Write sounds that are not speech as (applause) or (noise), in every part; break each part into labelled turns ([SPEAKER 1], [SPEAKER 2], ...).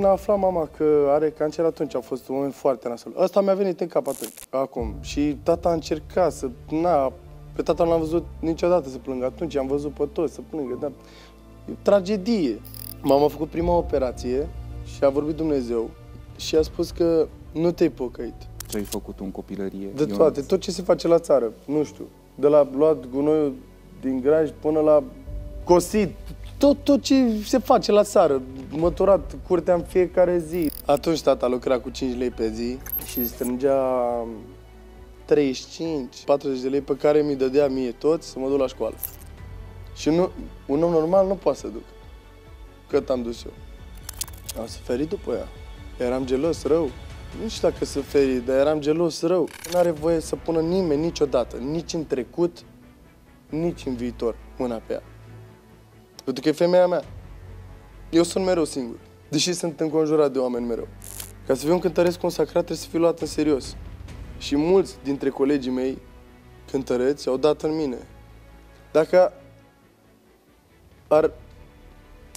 [SPEAKER 1] Când a aflat mama că are cancer, atunci a fost un moment foarte nasol. Asta mi-a venit în cap atunci, acum. Și tata a încercat să... Na, pe tata nu l-am văzut niciodată să plângă. Atunci am văzut pe toți să plângă, dar e tragedie. Mama a făcut prima operație și a vorbit Dumnezeu și a spus că nu te-ai pocăit.
[SPEAKER 2] Ce ai făcut în copilărie?
[SPEAKER 1] De toate, tot ce se face la țară, nu știu. De la luat gunoiul din graj până la cosit, tot, tot ce se face la țară, măturat curtea în fiecare zi. Atunci tata lucra cu 5 lei pe zi și strângea 35, 40 de lei pe care mi dădea mie toți să mă duc la școală. Și nu, un om normal nu poate să duc. Cât am dus eu. Am suferit după ea. Eram gelos rău. Nu știu dacă suferit, dar eram gelos rău. Nu are voie să pună nimeni niciodată, nici în trecut, nici în viitor, mâna pe ea. Pentru că e femeia mea. Eu sunt mereu singur, deși sunt înconjurat de oameni mereu. Ca să fiu un cântăresc consacrat, trebuie să fiu luat în serios. Și mulți dintre colegii mei cântăreți au dat în mine. Dacă ar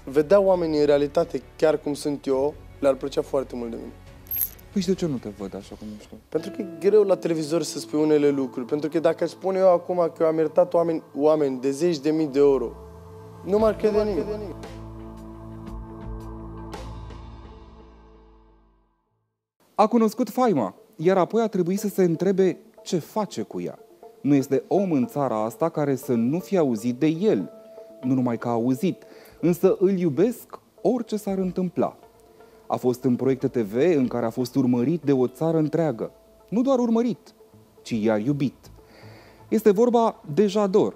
[SPEAKER 1] vedea oamenii în realitate chiar cum sunt eu, le-ar plăcea foarte mult de mine.
[SPEAKER 2] Păi și de ce nu te văd așa cum ești tu?
[SPEAKER 1] Pentru că e greu la televizor să spui unele lucruri. Pentru că dacă aș spune eu acum că eu am iertat oameni, oameni de zeci de mii de euro, nu m-ar crede nimeni.
[SPEAKER 2] A cunoscut faima, iar apoi a trebuit să se întrebe ce face cu ea. Nu este om în țara asta care să nu fie auzit de el, nu numai că a auzit, însă îl iubesc orice s-ar întâmpla. A fost în proiecte TV în care a fost urmărit de o țară întreagă. Nu doar urmărit, ci iar iubit. Este vorba de Jador.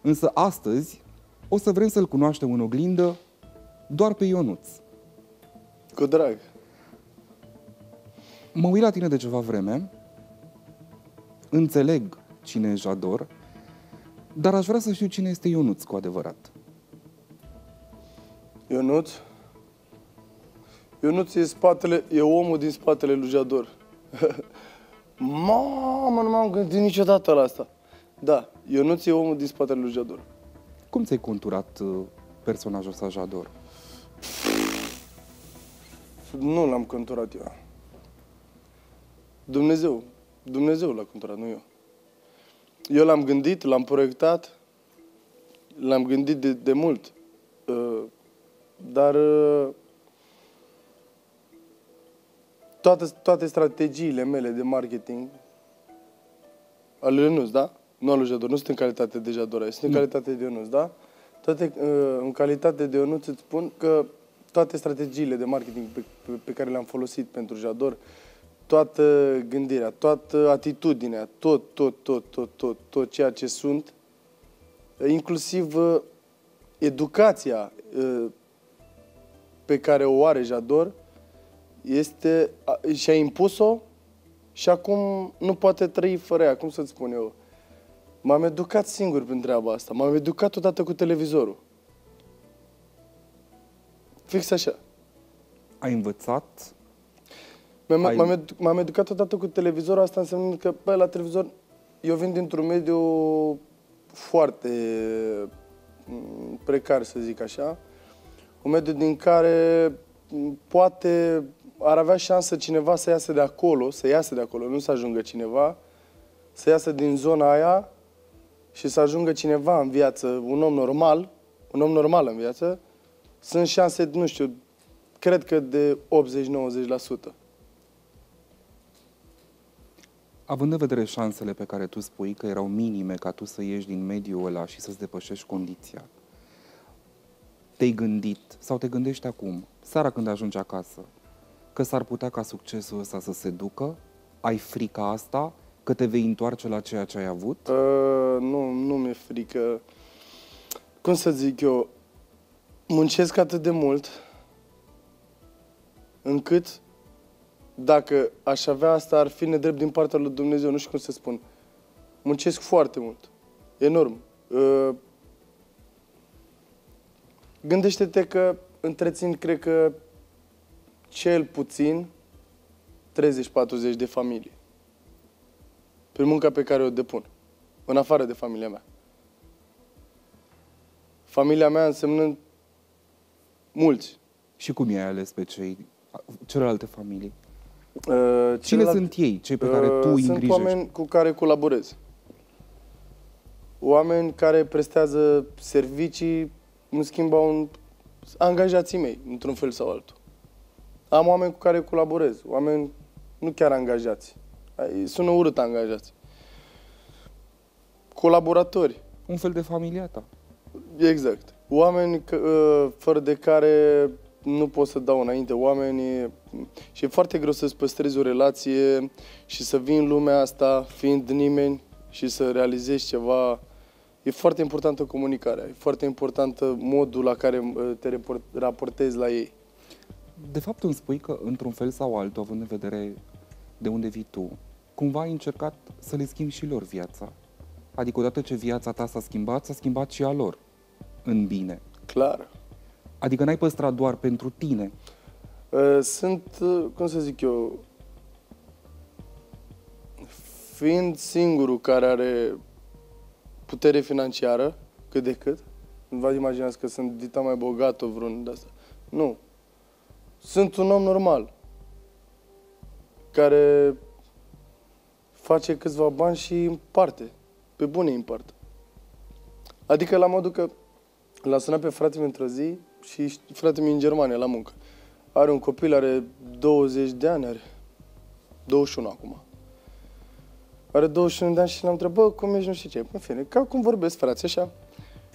[SPEAKER 2] Însă astăzi o să vrem să-l cunoaștem în oglindă doar pe Ionuț.
[SPEAKER 1] Cu drag.
[SPEAKER 2] Mă uit la tine de ceva vreme, înțeleg cine e Jador, dar aș vrea să știu cine este Ionuț cu adevărat.
[SPEAKER 1] Ionuț? Ionuț e, spatele, e omul din spatele lui Jador. (laughs) Mamă, nu m-am gândit niciodată la asta. Da, Ionuț e omul din spatele lui Jador.
[SPEAKER 2] Cum ți-ai conturat uh, personajul ăsta Jador?
[SPEAKER 1] Nu l-am conturat eu. Dumnezeu. Dumnezeu l-a conturat, nu eu. Eu l-am gândit, l-am proiectat, l-am gândit de, de mult. Uh, dar uh, toate, toate strategiile mele de marketing ale lui Ionuț, da? Nu al lui Jador, nu sunt în calitate de Jador, sunt în calitate de Ionuț, da? Toate, uh, în calitate de Ionuț îți spun că toate strategiile de marketing pe, pe, pe care le-am folosit pentru Jador, toată gândirea, toată atitudinea, tot, tot, tot, tot, tot, tot ceea ce sunt, inclusiv uh, educația uh, pe care o are Jador, este, și-a impus-o și acum nu poate trăi fără ea, cum să-ți spun eu. M-am educat singur prin treaba asta. M-am educat odată cu televizorul. Fix așa.
[SPEAKER 2] Ai învățat?
[SPEAKER 1] M-am, Ai... m-am, edu- m-am educat odată cu televizorul, asta înseamnă că, bă, la televizor, eu vin dintr-un mediu foarte mm, precar, să zic așa. Un mediu din care mm, poate ar avea șansă cineva să iasă de acolo, să iasă de acolo, nu să ajungă cineva, să iasă din zona aia și să ajungă cineva în viață, un om normal, un om normal în viață, sunt șanse, nu știu, cred că de 80-90%.
[SPEAKER 2] Având în vedere șansele pe care tu spui că erau minime ca tu să ieși din mediul ăla și să-ți depășești condiția, te-ai gândit sau te gândești acum, seara când ajungi acasă, că s-ar putea ca succesul ăsta să se ducă? Ai frica asta? Că te vei întoarce la ceea ce ai avut?
[SPEAKER 1] Uh, nu, nu mi-e frică. Cum să zic eu, muncesc atât de mult încât dacă aș avea asta, ar fi nedrept din partea lui Dumnezeu, nu știu cum să spun. Muncesc foarte mult. Enorm. Uh, gândește-te că întrețin, cred că, cel puțin 30-40 de familii. Prin munca pe care o depun. În afară de familia mea. Familia mea însemnând mulți.
[SPEAKER 2] Și cum i-ai ales pe cei, celelalte familii?
[SPEAKER 1] Uh,
[SPEAKER 2] Cine
[SPEAKER 1] celălalt-
[SPEAKER 2] sunt ei, cei pe care tu îi
[SPEAKER 1] Uh, Sunt
[SPEAKER 2] îngrijești?
[SPEAKER 1] oameni cu care colaborez. Oameni care prestează servicii, în schimb au un, angajații mei, într-un fel sau altul. Am oameni cu care colaborez, oameni nu chiar angajați. Ai- Sună urât angajați. Colaboratori,
[SPEAKER 2] Un fel de familia ta.
[SPEAKER 1] Exact. Oameni că, uh, fără de care nu pot să dau înainte, oameni și e foarte greu să-ți păstrezi o relație și să vii în lumea asta fiind nimeni și să realizezi ceva. E foarte importantă comunicarea, e foarte importantă modul la care uh, te report- raportezi la ei.
[SPEAKER 2] De fapt îmi spui că, într-un fel sau altul, având în vedere de unde vii tu, cumva ai încercat să le schimbi și lor viața. Adică odată ce viața ta s-a schimbat, s-a schimbat și a lor. În bine.
[SPEAKER 1] Clar.
[SPEAKER 2] Adică n-ai păstrat doar pentru tine.
[SPEAKER 1] Uh, Sunt, uh, cum să zic eu, fiind singurul care are putere financiară, cât de cât, nu vă imaginați că sunt dita mai bogat o vreun de asta. Nu. Sunt un om normal care face câțiva bani și împarte. Pe bune îi împart. Adică la modul că l-a sunat pe fratele meu într-o zi și fratele meu în Germania la muncă. Are un copil, are 20 de ani, are 21 acum. Are 21 de ani și l-am întrebat, bă, cum ești, nu știu ce. În fine, ca cum vorbesc frații așa.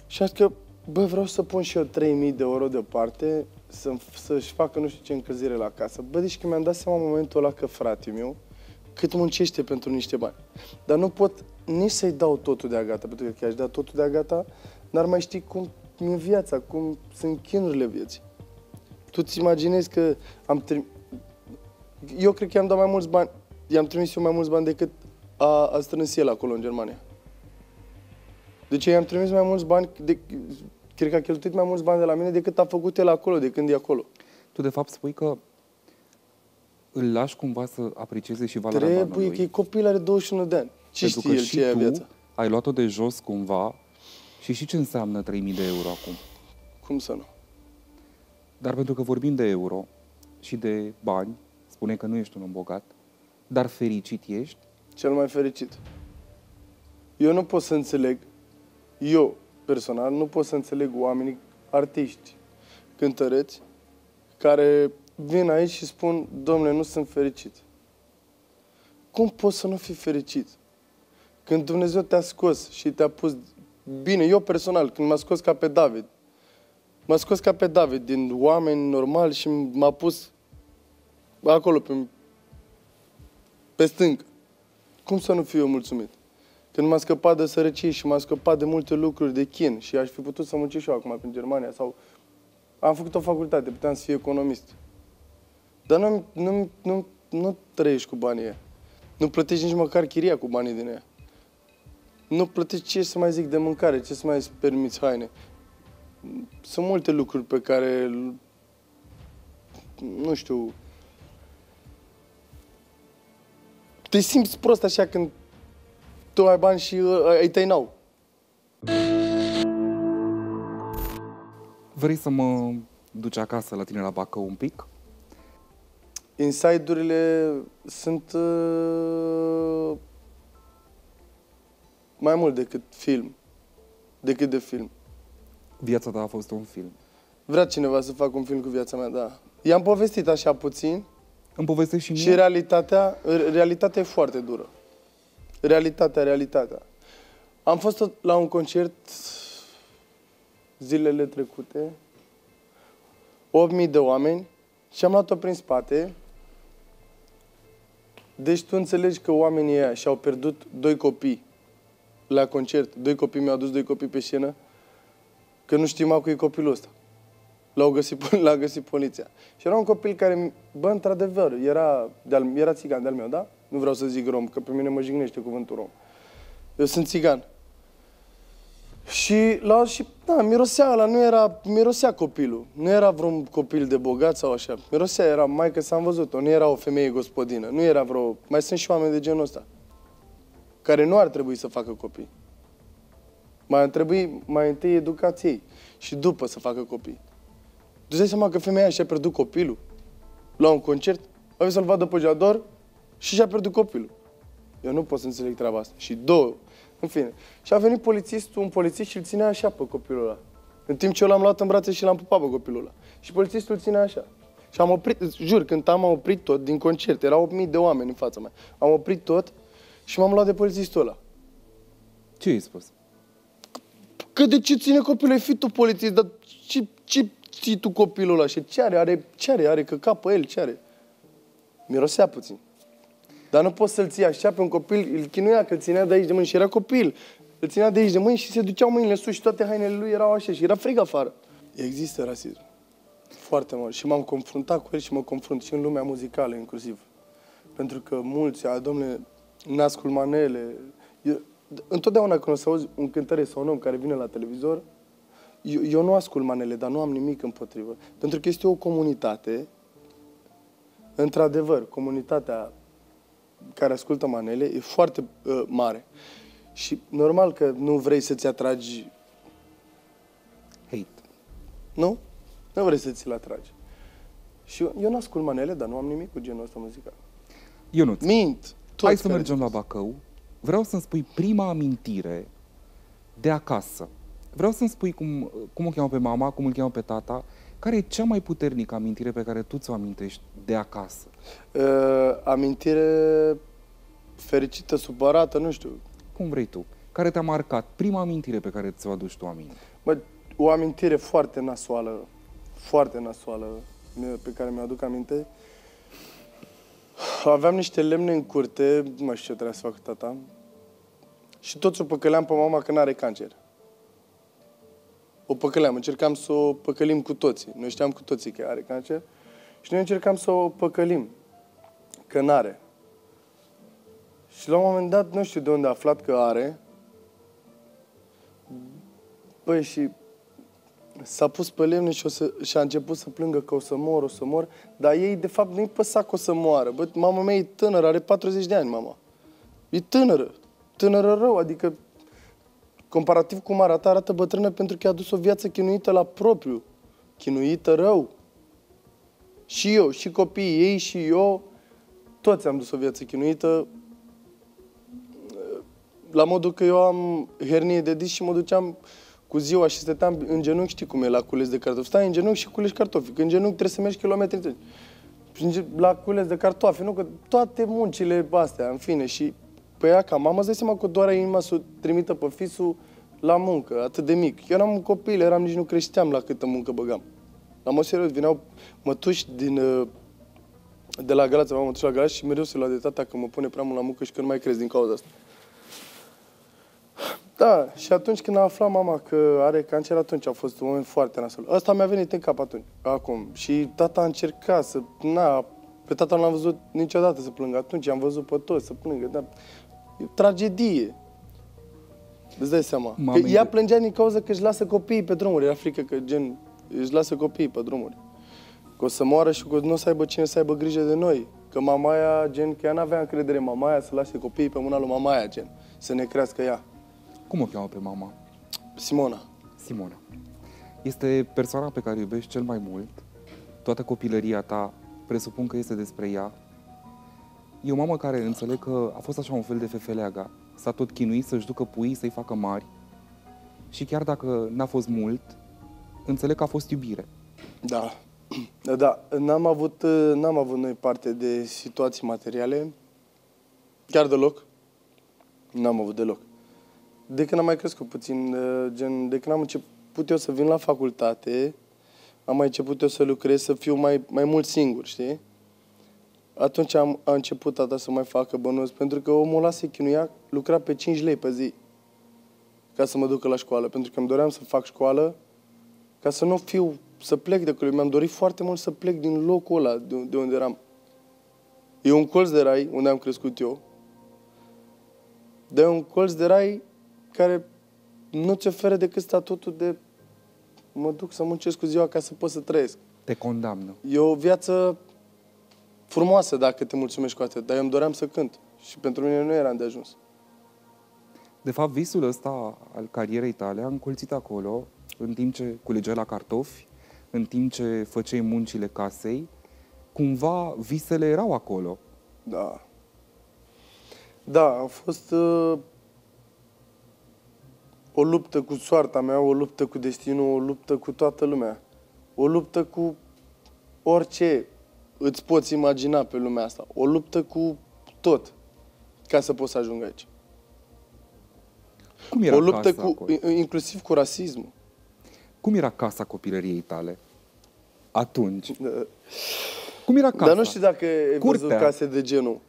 [SPEAKER 1] Și a zis că, bă, vreau să pun și eu 3000 de euro deoparte să, să-și facă nu știu ce încălzire la casă. Bă, deci că mi-am dat seama în momentul ăla că fratele meu cât muncește pentru niște bani. Dar nu pot nici să-i dau totul de gata, pentru că chiar aș da totul de gata, n-ar mai ști cum e viața, cum sunt chinurile vieții. Tu ți imaginezi că am trim... Eu cred că i-am dat mai mulți bani, i-am trimis eu mai mulți bani decât a, a strâns el acolo în Germania. Deci i-am trimis mai mulți bani, de, cred că a cheltuit mai mulți bani de la mine decât a făcut el acolo, de când e acolo.
[SPEAKER 2] Tu, de fapt, spui că îl lași cumva să aprecieze și valoarea
[SPEAKER 1] Trebuie,
[SPEAKER 2] banului.
[SPEAKER 1] că e copil, are 21 de ani. Ce
[SPEAKER 2] Pentru
[SPEAKER 1] știe
[SPEAKER 2] că
[SPEAKER 1] el
[SPEAKER 2] și
[SPEAKER 1] ce e
[SPEAKER 2] tu
[SPEAKER 1] viața?
[SPEAKER 2] ai luat-o de jos cumva și și ce înseamnă 3000 de euro acum.
[SPEAKER 1] Cum să nu?
[SPEAKER 2] Dar pentru că vorbim de euro și de bani, spune că nu ești un om bogat, dar fericit ești,
[SPEAKER 1] Cel mai fericit. Eu nu pot să înțeleg, eu personal, nu pot să înțeleg oamenii, artiști, cântăreți, care vin aici și spun, domnule, nu sunt fericit. Cum poți să nu fii fericit? Când Dumnezeu te-a scos și te-a pus bine, eu personal, când m-a scos ca pe David, m-a scos ca pe David din oameni normali și m-a pus acolo pe, pe stâncă. Cum să nu fiu eu mulțumit? Când m-a scăpat de sărăcie și m-a scăpat de multe lucruri de chin și aș fi putut să muncesc și eu acum în Germania sau am făcut o facultate, puteam să fiu economist. Dar nu, nu, nu, nu trăiești cu banii ăia. Nu plătești nici măcar chiria cu banii din ea. Nu plătești ce să mai zic de mâncare, ce să mai îți permiți haine. Sunt multe lucruri pe care, nu știu, te simți prost așa când tu ai bani și uh, ai tăi n-au.
[SPEAKER 2] vrei să mă duci acasă la tine la Bacău un pic?
[SPEAKER 1] Inside-urile sunt uh, mai mult decât film. Decât de film.
[SPEAKER 2] Viața ta a fost un film.
[SPEAKER 1] Vrea cineva să facă un film cu viața mea, da. I-am povestit așa puțin
[SPEAKER 2] Îmi povestești și mie?
[SPEAKER 1] și realitatea, re- realitatea e foarte dură. Realitatea, realitatea. Am fost tot la un concert zilele trecute, 8.000 de oameni și am luat-o prin spate. Deci tu înțelegi că oamenii ăia și-au pierdut doi copii la concert. Doi copii mi-au adus doi copii pe scenă, că nu știu cu e copilul ăsta. L-au găsit, (laughs) l-a găsit poliția. Și era un copil care, bă, într-adevăr, era, de-al, era țigan de-al meu, da? Nu vreau să zic rom, că pe mine mă jignește cuvântul rom. Eu sunt țigan. Și la și da, mirosea ăla, nu era, mirosea copilul. Nu era vreun copil de bogat sau așa. Mirosea era mai că s-am văzut-o, nu era o femeie gospodină, nu era vreo... Mai sunt și oameni de genul ăsta, care nu ar trebui să facă copii. Mai ar trebui mai întâi educației și după să facă copii. Tu dai seama că femeia și-a pierdut copilul la un concert? Avea să-l vadă pe Jador și și-a pierdut copilul. Eu nu pot să înțeleg treaba asta. Și două, în fine. Și a venit polițistul, un polițist și îl ținea așa pe copilul ăla. În timp ce eu l-am luat în brațe și l-am pupat pe copilul ăla. Și polițistul îl ținea așa. Și am oprit, jur, când am oprit tot din concert, erau 8.000 de oameni în fața mea. Am oprit tot și m-am luat de polițistul ăla.
[SPEAKER 2] Ce ai spus?
[SPEAKER 1] Că de ce ține copilul? E fi tu polițist, dar ce, ce ții tu copilul ăla? Și ce are? Are, ce are? Are că capă el, ce are? Mirosea puțin. Dar nu poți să-l ții așa pe un copil, îl chinuia că îl ținea de aici de mâini și era copil. Îl ținea de aici de mâini și se duceau mâinile sus și toate hainele lui erau așa și era frig afară. Există rasism. Foarte mult. Și m-am confruntat cu el și mă confrunt și în lumea muzicală inclusiv. Pentru că mulți, a, domnule, nasc cu manele. Eu, întotdeauna când o să auzi un cântăreț sau un om care vine la televizor, eu, eu nu ascult manele, dar nu am nimic împotrivă. Pentru că este o comunitate, într-adevăr, comunitatea care ascultă manele e foarte uh, mare. Și normal că nu vrei să-ți atragi...
[SPEAKER 2] Hate.
[SPEAKER 1] Nu? Nu vrei să ți-l atragi. Și eu, eu nu ascult manele, dar nu am nimic cu genul ăsta muzical.
[SPEAKER 2] Ionuț,
[SPEAKER 1] Mint. toți
[SPEAKER 2] hai să
[SPEAKER 1] care
[SPEAKER 2] mergem la
[SPEAKER 1] știți.
[SPEAKER 2] Bacău. Vreau să-mi spui prima amintire de acasă. Vreau să-mi spui cum, cum o cheamă pe mama, cum îl cheamă pe tata, care e cea mai puternică amintire pe care tu ți-o amintești de acasă?
[SPEAKER 1] Uh, amintire fericită, supărată, nu știu.
[SPEAKER 2] Cum vrei tu? Care te-a marcat? Prima amintire pe care ți-o aduci tu aminte.
[SPEAKER 1] Bă, o amintire foarte nasoală, foarte nasoală, mi- pe care mi-o aduc aminte. Aveam niște lemne în curte, nu mai știu ce trebuia să fac cu tata, și tot o păcăleam pe mama că n-are cancer. O păcăleam, încercam să o păcălim cu toții. Noi știam cu toții că are cancer și noi încercam să o păcălim, că n-are. Și la un moment dat, nu știu de unde a aflat că are, Băi, și s-a pus pe lemne și, o să, și a început să plângă că o să mor, o să mor, dar ei, de fapt, nu-i păsa că o să moară. Bă, mama mea e tânără, are 40 de ani, mama. E tânără, tânără rău, adică comparativ cum arată, arată bătrână pentru că a dus o viață chinuită la propriu, chinuită rău. Și eu, și copiii ei, și eu, toți am dus o viață chinuită, la modul că eu am hernie de disc și mă duceam cu ziua și stăteam în genunchi, știi cum e la cules de cartofi. Stai în genunchi și culegi cartofi. Că în genunchi trebuie să mergi kilometri întregi. Și în ge- La cules de cartofi, nu? Că toate muncile astea, în fine. Și pe ea, ca mamă, îți dai seama că doar inima să o trimită pe fisul la muncă, atât de mic. Eu eram un copil, eram, nici nu creșteam la câtă muncă băgam. La mă serios, vineau mătuși din, uh, de la Galați, aveam mătuși la Galați și mereu se lua de tata că mă pune prea mult la muncă și că nu mai crezi din cauza asta. Da, și atunci când a aflat mama că are cancer, atunci a fost un moment foarte nasol. Asta mi-a venit în cap atunci, acum. Și tata a încercat să... Na, pe tata nu l-am văzut niciodată să plângă. Atunci am văzut pe toți să plângă, dar e tragedie. Îți dai seama.
[SPEAKER 2] Mamă,
[SPEAKER 1] Că ea
[SPEAKER 2] e-
[SPEAKER 1] plângea din cauza că își lasă copiii pe drumuri. Era frică că gen își lasă copiii pe drumuri. Că o să moară și că nu o să aibă cine să aibă grijă de noi. Că mama aia, gen, că ea n-avea încredere în mama aia să lase copiii pe mâna lui mama aia, gen. Să ne crească ea.
[SPEAKER 2] Cum o cheamă pe mama?
[SPEAKER 1] Simona.
[SPEAKER 2] Simona. Este persoana pe care o iubești cel mai mult. Toată copilăria ta presupun că este despre ea. E o mamă care înțeleg că a fost așa un fel de fefeleaga. S-a tot chinuit să-și ducă puii să-i facă mari. Și chiar dacă n-a fost mult, înțeleg că a fost iubire.
[SPEAKER 1] Da. (clears throat) Da, n-am avut, n-am avut noi parte de situații materiale, chiar deloc. N-am avut deloc. De când am mai crescut puțin, uh, gen, de când am început eu să vin la facultate, am mai început eu să lucrez, să fiu mai, mai mult singur, știi? Atunci am, a început tata să mai facă bănuți, pentru că omul ăla se chinuia, lucra pe 5 lei pe zi ca să mă ducă la școală, pentru că îmi doream să fac școală ca să nu fiu, să plec de acolo. Mi-am dorit foarte mult să plec din locul ăla de, de unde eram. E un colț de rai unde am crescut eu, dar e un colț de rai care nu-ți oferă decât statutul de mă duc să muncesc cu ziua ca să pot să trăiesc.
[SPEAKER 2] Te condamnă.
[SPEAKER 1] E o viață frumoasă dacă te mulțumești cu atât, dar eu îmi doream să cânt și pentru mine nu era de ajuns.
[SPEAKER 2] De fapt, visul ăsta al carierei tale a încolțit acolo, în timp ce culegeai la cartofi, în timp ce făceai muncile casei, cumva visele erau acolo.
[SPEAKER 1] Da. Da, a fost uh, o luptă cu soarta mea, o luptă cu destinul, o luptă cu toată lumea. O luptă cu orice îți poți imagina pe lumea asta. O luptă cu tot ca să poți să ajung aici.
[SPEAKER 2] Cum era
[SPEAKER 1] o luptă
[SPEAKER 2] casa
[SPEAKER 1] cu,
[SPEAKER 2] acolo?
[SPEAKER 1] in- inclusiv cu rasismul.
[SPEAKER 2] Cum era casa copilăriei tale? Atunci.
[SPEAKER 1] Uh,
[SPEAKER 2] Cum era casa?
[SPEAKER 1] Dar nu știu dacă ai văzut
[SPEAKER 2] Curtea.
[SPEAKER 1] case de genul.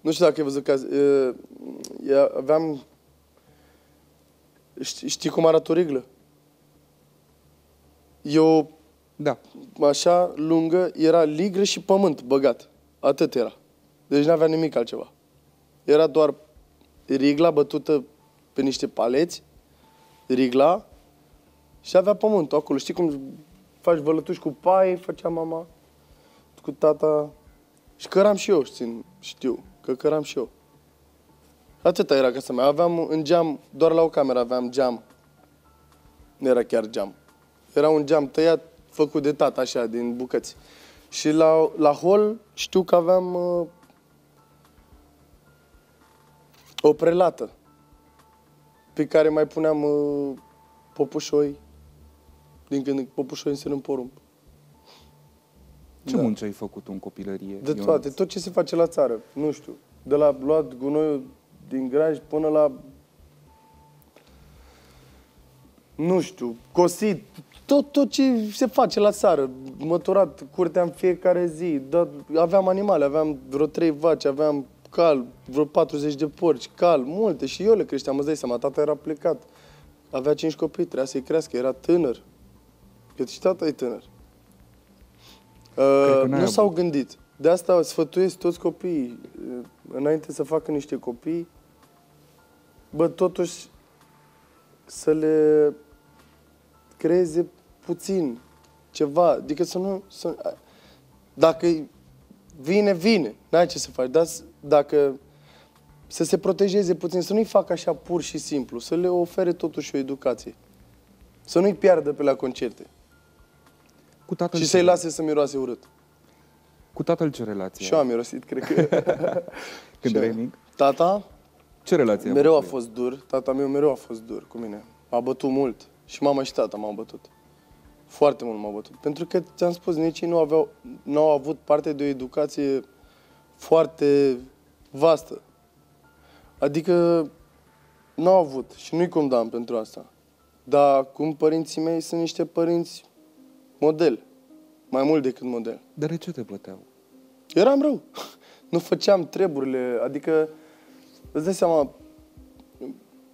[SPEAKER 1] Nu știu dacă ai văzut case. Uh, e- aveam... Știi, știi cum arată o riglă? Eu
[SPEAKER 2] Da.
[SPEAKER 1] așa lungă, era ligră și pământ băgat. Atât era. Deci nu avea nimic altceva. Era doar rigla bătută pe niște paleți, rigla, și avea pământul acolo. Știi cum faci vălătuși cu paie, făcea mama cu tata. Și căram și eu, știi, știu, că căram și eu. Atâta era casa mea. Aveam în geam, doar la o cameră aveam geam. Nu era chiar geam. Era un geam tăiat, făcut de tata, așa, din bucăți. Și la, la hol știu că aveam uh, o prelată pe care mai puneam uh, popușoi, din când în popușoi însemnând porumb.
[SPEAKER 2] Ce
[SPEAKER 1] Da.
[SPEAKER 2] munci ai făcut în copilărie?
[SPEAKER 1] De
[SPEAKER 2] Ionuț?
[SPEAKER 1] toate, tot ce se face la țară, nu știu. De la luat gunoiul din graj până la... Nu știu, cosit, tot, tot ce se face la țară. Măturat curtea în fiecare zi. Da, aveam animale, aveam vreo trei vaci, aveam cal, vreo 40 de porci, cal, multe. Și eu le creșteam, îți dai seama, tata era plecat. Avea cinci copii, trebuia să-i crească, era tânăr. Cât și tata e tânăr.
[SPEAKER 2] că
[SPEAKER 1] Uh,
[SPEAKER 2] n-ai
[SPEAKER 1] nu s-au
[SPEAKER 2] avut.
[SPEAKER 1] gândit. De asta sfătuiesc toți copiii, uh, înainte să facă niște copii, bă, totuși să le creeze puțin ceva. Adică să nu... Să, dacă vine, vine. N-ai ce să faci. Dar s- dacă să se protejeze puțin, să nu-i facă așa pur și simplu, să le ofere totuși o educație. Să nu-i piardă pe la concerte.
[SPEAKER 2] Cu tatăl
[SPEAKER 1] Și
[SPEAKER 2] ce-
[SPEAKER 1] să-i lase să miroase urât.
[SPEAKER 2] Cu tatăl ce relație?
[SPEAKER 1] Și eu am mirosit, cred că. (laughs)
[SPEAKER 2] Când
[SPEAKER 1] și eu.
[SPEAKER 2] erai mic?
[SPEAKER 1] Tata
[SPEAKER 2] Ce relație ai
[SPEAKER 1] mereu a
[SPEAKER 2] avut cu el?
[SPEAKER 1] fost dur. Tata meu mereu a fost dur cu mine. M-a bătut mult. Și mama și tata m-au bătut. Foarte mult m-au bătut. Pentru că, ți-am spus, nici ei nu, aveau, nu au avut parte de o educație foarte vastă. Adică nu au avut și nu-i condamn pentru asta. Dar cum părinții mei sunt niște părinți model. Mai mult decât model.
[SPEAKER 2] Dar de ce te băteau?
[SPEAKER 1] Eram rău. (laughs) Nu făceam treburile, adică, îți dai seama,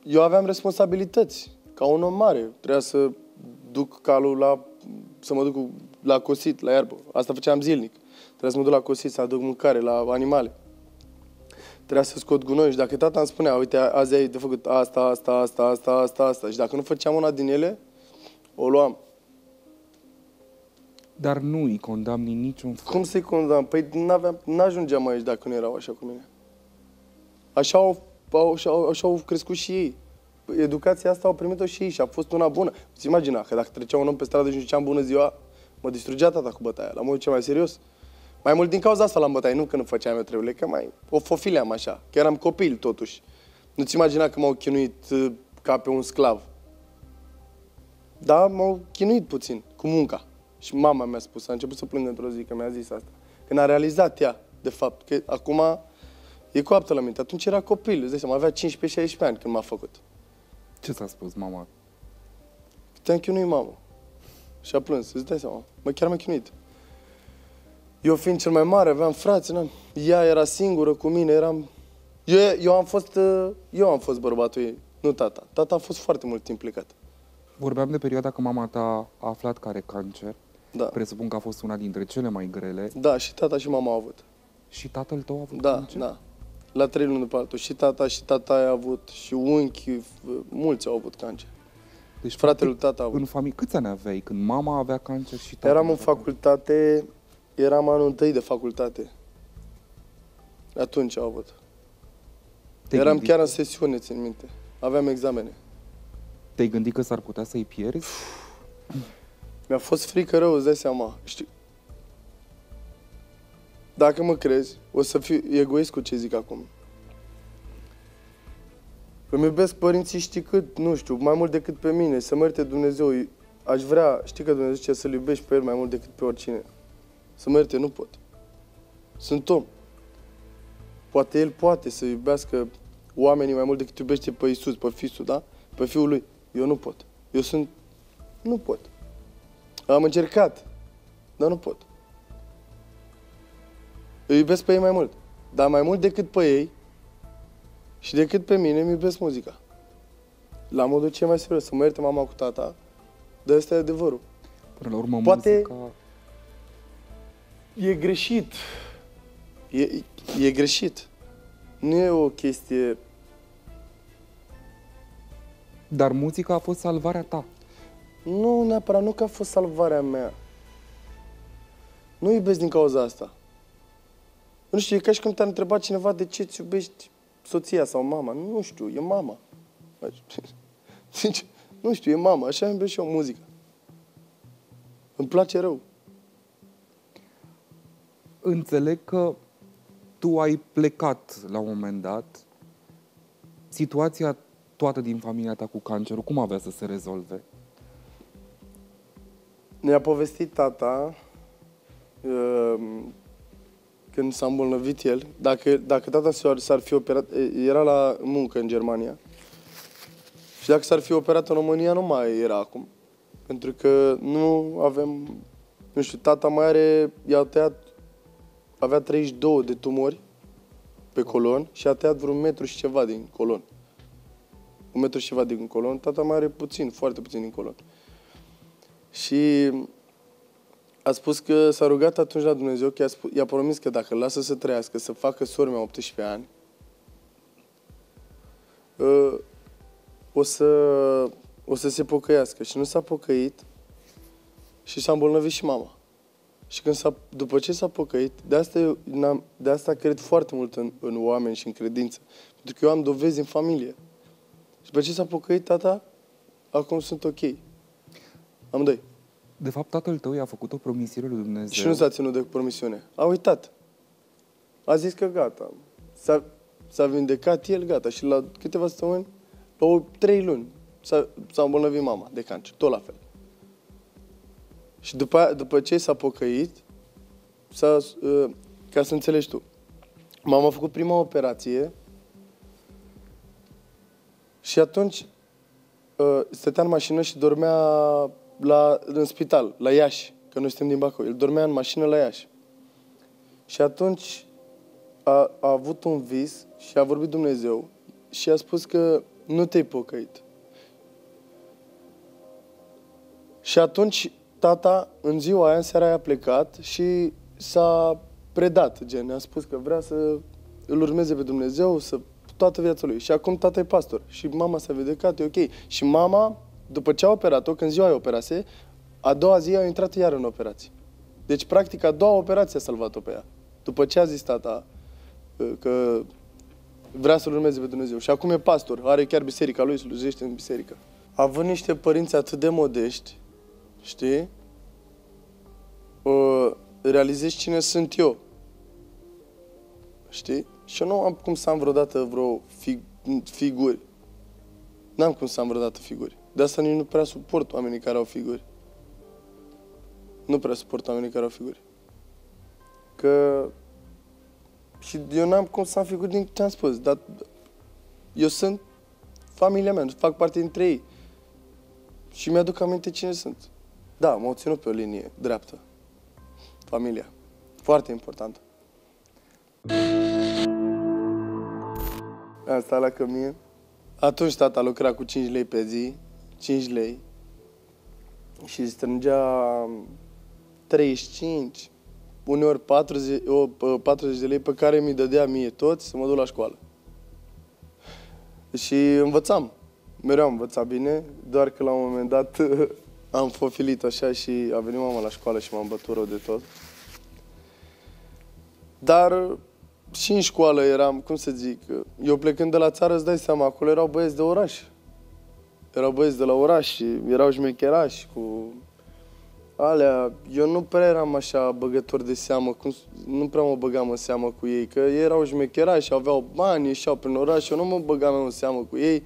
[SPEAKER 1] eu aveam responsabilități, ca un om mare. Trebuia să duc calul la, să mă duc cu- la cosit, la iarbă. Asta făceam zilnic. Trebuia să mă duc la cosit, să aduc mâncare la animale. Trebuia să scot gunoi și dacă tata îmi spunea, uite, azi ai de făcut asta, asta, asta, asta, asta, asta. Și dacă nu făceam una din ele, o luam.
[SPEAKER 2] Dar nu îi condamni în niciun fel.
[SPEAKER 1] Cum să-i condamn? Păi n-aveam, n-ajungeam aici dacă nu erau așa cu mine. Așa au, au, așa, au, așa au crescut și ei. Educația asta au primit-o și ei și a fost una bună. Îți imagina că dacă trecea un om pe stradă și nu ziceam bună ziua, mă distrugea tata cu bătaia. La modul cel mai serios. Mai mult din cauza asta l-am bătaie, nu că nu făceam eu treburile, că mai o fofileam așa. Că eram copil totuși. Nu-ți imagina că m-au chinuit uh, ca pe un sclav. Da, m-au chinuit puțin cu munca. Și mama mi-a spus, a început să plângă într-o zi că mi-a zis asta. Când a realizat ea, de fapt, că acum e coaptă la minte. Atunci era copil, îți dai seama, avea 15-16 ani când m-a făcut.
[SPEAKER 2] Ce ți-a spus mama?
[SPEAKER 1] Te-am chinuit, mamă. Și a plâns, îți dai seama. Mă, chiar m-a chinuit. Eu fiind cel mai mare, aveam frați, n-am. Ea era singură cu mine, eram... Eu, eu am fost, uh, eu am fost bărbatul ei, nu tata. Tata a fost foarte mult implicat.
[SPEAKER 2] Vorbeam de perioada când mama ta a aflat că are cancer.
[SPEAKER 1] Da.
[SPEAKER 2] Presupun că a fost una dintre cele mai grele.
[SPEAKER 1] Da, și tata și mama au avut.
[SPEAKER 2] Și tatăl tău a avut
[SPEAKER 1] Da,
[SPEAKER 2] cancer?
[SPEAKER 1] da. La trei luni după altul. Și tata și tata a avut, și unchi, f- mulți au avut cancer.
[SPEAKER 2] Deci
[SPEAKER 1] Fratele lui tata a avut.
[SPEAKER 2] În familie, câți ani aveai când mama avea cancer și tatăl
[SPEAKER 1] Eram în
[SPEAKER 2] avea cancer?
[SPEAKER 1] facultate, eram anul întâi de facultate. Atunci au avut.
[SPEAKER 2] Te-ai
[SPEAKER 1] Eram
[SPEAKER 2] gândit-
[SPEAKER 1] chiar în sesiune, țin minte. Aveam examene.
[SPEAKER 2] Te-ai gândit că s-ar putea să-i pierzi?
[SPEAKER 1] Mi-a fost frică rău, îți dai seama. Știi? Dacă mă crezi, o să fiu egoist cu ce zic acum. Îmi iubesc părinții, știi cât, nu știu, mai mult decât pe mine, să mă Dumnezeu. Aș vrea, știi că Dumnezeu zice să-L iubești pe El mai mult decât pe oricine. Să mă nu pot. Sunt om. Poate El poate să iubească oamenii mai mult decât iubește pe Isus, pe Fisul, da? Pe Fiul Lui. Eu nu pot. Eu sunt... Nu pot. Am încercat, dar nu pot. Îi iubesc pe ei mai mult. Dar mai mult decât pe ei și decât pe mine îmi iubesc muzica. La modul cel mai serios, să mă ierte mama cu tata, dar ăsta e adevărul.
[SPEAKER 2] Până la urmă,
[SPEAKER 1] Poate
[SPEAKER 2] muzica...
[SPEAKER 1] e greșit. E, e greșit. Nu e o chestie...
[SPEAKER 2] Dar muzica a fost salvarea ta.
[SPEAKER 1] Nu neapărat, nu că a fost salvarea mea. Nu iubesc din cauza asta. Nu știu, e ca și cum te-a întrebat cineva de ce îți iubești soția sau mama. Nu știu, e mama. (laughs) nu știu, e mama. Așa iubesc și eu muzica. Îmi place rău.
[SPEAKER 2] Înțeleg că tu ai plecat la un moment dat. Situația toată din familia ta cu cancerul, cum avea să se rezolve?
[SPEAKER 1] Ne-a povestit tata uh, când s-a îmbolnăvit el. Dacă, dacă tata s-ar fi operat, era la muncă în Germania. Și dacă s-ar fi operat în România, nu mai era acum. Pentru că nu avem, nu știu, tata mai are, i-a tăiat, avea 32 de tumori pe colon și a tăiat vreun metru și ceva din colon. Un metru și ceva din colon. Tata mai are puțin, foarte puțin din colon. Și a spus că s-a rugat atunci la Dumnezeu, că i-a, spus, i-a promis că dacă îl lasă să trăiască, să facă sormea 18 ani, ă, o să, o să se pocăiască. Și nu s-a pocăit și s-a îmbolnăvit și mama. Și când s-a, după ce s-a pocăit, de asta, eu, de asta cred foarte mult în, în oameni și în credință. Pentru că eu am dovezi în familie. Și după ce s-a pocăit tata, acum sunt ok. Amândoi.
[SPEAKER 2] De fapt, tatăl tău i-a făcut o promisiune lui Dumnezeu.
[SPEAKER 1] Și nu s-a ținut de promisiune. A uitat. A zis că gata. S-a, s-a vindecat el, gata. Și la câteva săptămâni, la o, trei luni, s-a, s-a îmbolnăvit mama de cancer. Tot la fel. Și după, după ce s-a pocăit, s-a, uh, ca să înțelegi tu, mama a făcut prima operație și atunci uh, stătea în mașină și dormea la, în spital, la Iași, că noi suntem din Bacău. El dormea în mașină la Iași. Și atunci a, a avut un vis și a vorbit Dumnezeu și a spus că nu te-ai pocăit. Și atunci tata, în ziua aia, în seara aia, a plecat și s-a predat, gen, a spus că vrea să îl urmeze pe Dumnezeu, să toată viața lui. Și acum tata e pastor și mama s-a vedecat, e ok. Și mama după ce a operat-o, când ziua aia operase, a doua zi a intrat iar în operație. Deci, practic, a doua operație a salvat-o pe ea. După ce a zis tata uh, că vrea să-L urmeze pe Dumnezeu. Și acum e pastor, are chiar biserica lui, slujește în biserică. Având niște părinți atât de modești, știi, uh, realizezi cine sunt eu. Știi? Și eu nu am cum să am vreodată vreo fig- figuri. N-am cum să am vreodată figuri. De asta nici nu prea suport oamenii care au figuri. Nu prea suport oamenii care au figuri. Că... Și eu n-am cum să am figuri din ce am spus, dar eu sunt familia mea, fac parte dintre ei. Și mi-aduc aminte cine sunt. Da, m-au ținut pe o linie dreaptă. Familia. Foarte important. Am stat la cămie. Atunci tata lucra cu 5 lei pe zi 5 lei și strângea 35, uneori 40, 40 de lei pe care mi dădea mie toți să mă duc la școală. Și învățam. Mereu am învățat bine, doar că la un moment dat (laughs) am fofilit așa și a venit mama la școală și m-am bătut rău de tot. Dar și în școală eram, cum să zic, eu plecând de la țară, îți dai seama, acolo erau băieți de oraș erau băieți de la oraș și erau șmecherași cu alea, eu nu prea eram așa băgător de seamă, cum, s- nu prea mă băgam în seamă cu ei, că ei erau șmecherași, aveau bani, ieșeau prin oraș, eu nu mă băgam în seamă cu ei.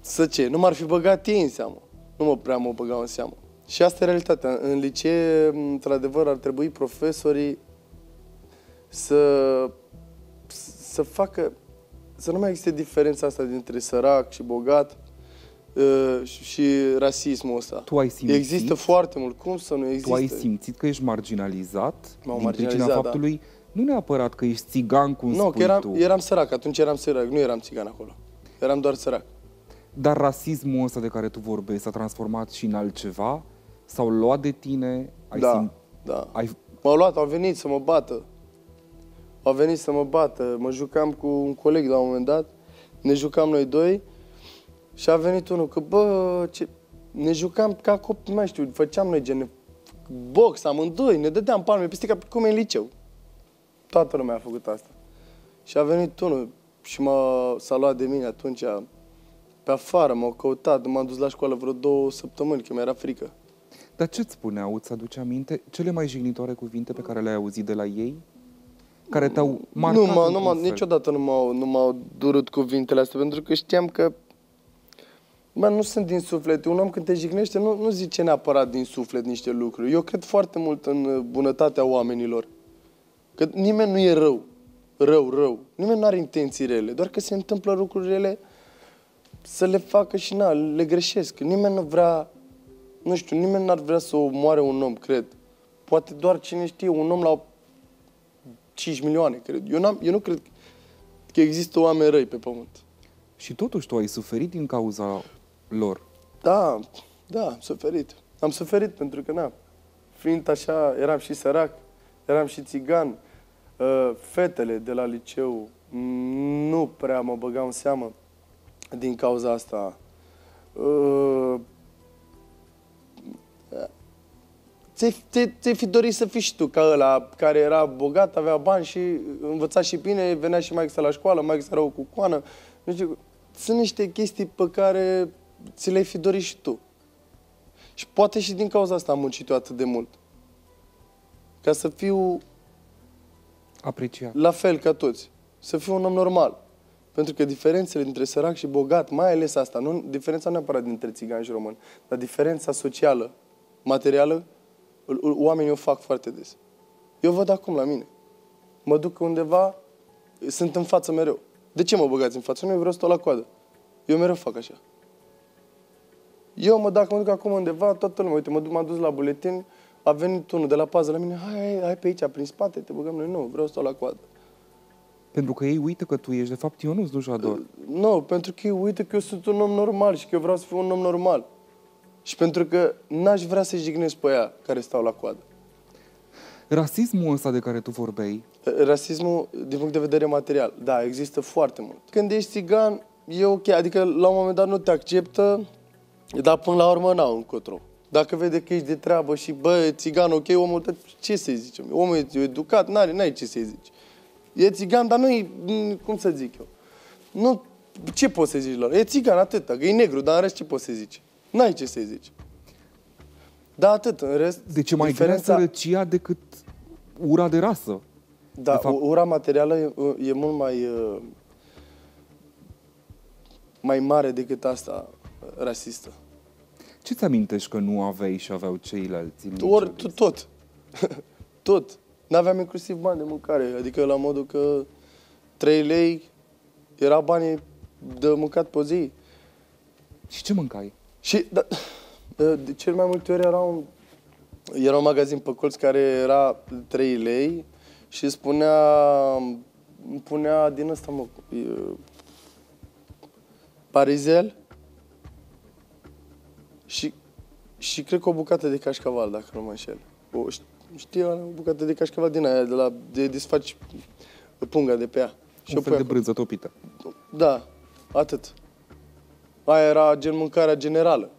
[SPEAKER 1] Să ce? Nu m-ar fi băgat ei în seamă. Nu mă prea mă băgam în seamă. Și asta e realitatea. În licee, într-adevăr, ar trebui profesorii să, să facă, să nu mai existe diferența asta dintre sărac și bogat uh, și rasismul ăsta.
[SPEAKER 2] Tu ai simțit,
[SPEAKER 1] Există foarte mult. Cum să nu există?
[SPEAKER 2] tu ai simțit că ești marginalizat
[SPEAKER 1] M-au
[SPEAKER 2] din pricina
[SPEAKER 1] marginalizat, da.
[SPEAKER 2] faptului, nu neapărat că ești țigan, cum
[SPEAKER 1] Nu,
[SPEAKER 2] spui
[SPEAKER 1] că eram,
[SPEAKER 2] tu,
[SPEAKER 1] eram sărac. Atunci eram sărac. Nu eram țigan acolo. Eram doar sărac.
[SPEAKER 2] dar rasismul ăsta de care tu vorbești s-a transformat și în altceva? S-au luat de tine? Ai
[SPEAKER 1] da,
[SPEAKER 2] sim-
[SPEAKER 1] da.
[SPEAKER 2] ai...
[SPEAKER 1] M-au luat, au venit să mă bată. Au venit să mă bată. Mă jucam cu un coleg la un moment dat. Ne jucam noi doi. Și a venit unul că, bă, ce... Ne jucam ca copii, nu mai știu, făceam noi gen box amândoi, ne dădeam palme peste cap, cum e în liceu. Toată lumea a făcut asta. Și a venit unul și m-a, s-a luat de mine atunci pe afară, m-au căutat, m-am dus la școală vreo două săptămâni, că mi-era frică.
[SPEAKER 2] Dar ce-ți spuneau? Îți aduce aminte cele mai jignitoare cuvinte pe care le-ai auzit de la ei? Care te-au marcat
[SPEAKER 1] Nu, mă, nu, mă,
[SPEAKER 2] într-un fel?
[SPEAKER 1] niciodată nu m-au, nu m-au durut cuvintele astea, pentru că știam că Mă, nu sunt din suflet. Un om când te jignește nu, nu zice neapărat din suflet niște lucruri. Eu cred foarte mult în uh, bunătatea oamenilor. Că nimeni nu e rău. Rău, rău. Nimeni nu are intenții rele. Doar că se întâmplă lucruri rele să le facă și na, le greșesc. Nimeni nu vrea, nu știu, nimeni n-ar vrea să omoare un om, cred. Poate doar cine știe, un om la 5 milioane, cred. Eu, n-am, eu nu cred că există oameni răi pe pământ.
[SPEAKER 2] Și totuși tu ai suferit din cauza lor.
[SPEAKER 1] Da, da, am suferit. Am suferit pentru că, na, fiind așa, eram și sărac, eram și țigan, uh, fetele de la liceu nu prea mă băgau în seamă din cauza asta. Uh, ți-ai, ți-ai, ți-ai fi dorit să fii și tu ca ăla care era bogat, avea bani și învăța și bine, venea și mai la școală, mai era o cucoană. Nu știu, sunt niște chestii pe care ți le-ai fi dorit și tu. Și poate și din cauza asta am muncit eu atât de mult. Ca să fiu
[SPEAKER 2] Apreciat.
[SPEAKER 1] la fel ca toți. Să fiu un om normal. Pentru că diferențele dintre sărac și bogat, mai ales asta, nu diferența nu neapărat dintre țigani și români, dar diferența socială, materială, îl- îl- oamenii o fac foarte des. Eu văd acum la mine. Mă duc undeva, sunt în față mereu. De ce mă băgați în față? Nu, eu vreau să stau la coadă. Eu mereu fac așa. Eu mă, dacă mă duc acum undeva, toată lumea, uite, mă duc, m-am dus la buletin, a venit unul de la pază la mine, hai, hai, hai pe aici, prin spate, te băgăm noi. Nu, vreau să stau la coadă.
[SPEAKER 2] Pentru că ei uită că tu ești, de fapt, Ionuț Dujador.
[SPEAKER 1] Nu, pentru că eu uite că eu sunt un om normal și că eu vreau să fiu un om normal. Și pentru că n-aș vrea să jignesc pe ea care stau la coadă.
[SPEAKER 2] Rasismul ăsta de care tu vorbeai,
[SPEAKER 1] Rasismul, din punct de vedere material, da, există foarte mult. Când ești țigan, e ok, adică la un moment dat nu te acceptă, dar până la urmă n-au încotro. Dacă vede că ești de treabă și, bă, e țigan, ok, omul, dar ce să-i zicem? Omul e educat, n-are, n-ai ce să-i zici. E țigan, dar nu e, cum să zic eu, nu, ce poți să zici lor? E țigan, atâta, că e negru, dar în rest ce poți să zici? N-ai ce să-i zici. Da, atât, în rest,
[SPEAKER 2] de ce mai
[SPEAKER 1] diferența...
[SPEAKER 2] grea sărăcia decât ura de rasă?
[SPEAKER 1] Da,
[SPEAKER 2] De fapt-
[SPEAKER 1] ura materială e, e mult mai uh, mai mare decât asta uh, rasistă.
[SPEAKER 2] Ce-ți amintești că nu aveai și aveau ceilalți? în
[SPEAKER 1] Ori
[SPEAKER 2] liceu?
[SPEAKER 1] tu tot. (laughs) tot. N-aveam inclusiv bani de mâncare. Adică la modul că 3 lei era banii de mâncat pe zi.
[SPEAKER 2] Și ce mâncai?
[SPEAKER 1] Și da, de cel mai multe ori era un, era un magazin pe colț care era 3 lei și spunea, îmi punea din ăsta, mă, e, parizel și, și cred că o bucată de cașcaval, dacă nu mă înșel. O, ș- știi, o bucată de cașcaval din aia, de la, de desfaci punga de pe ea.
[SPEAKER 2] Și
[SPEAKER 1] o
[SPEAKER 2] un fel de
[SPEAKER 1] pui
[SPEAKER 2] brânză topită.
[SPEAKER 1] acolo. Da, atât. Aia era gen mâncarea generală.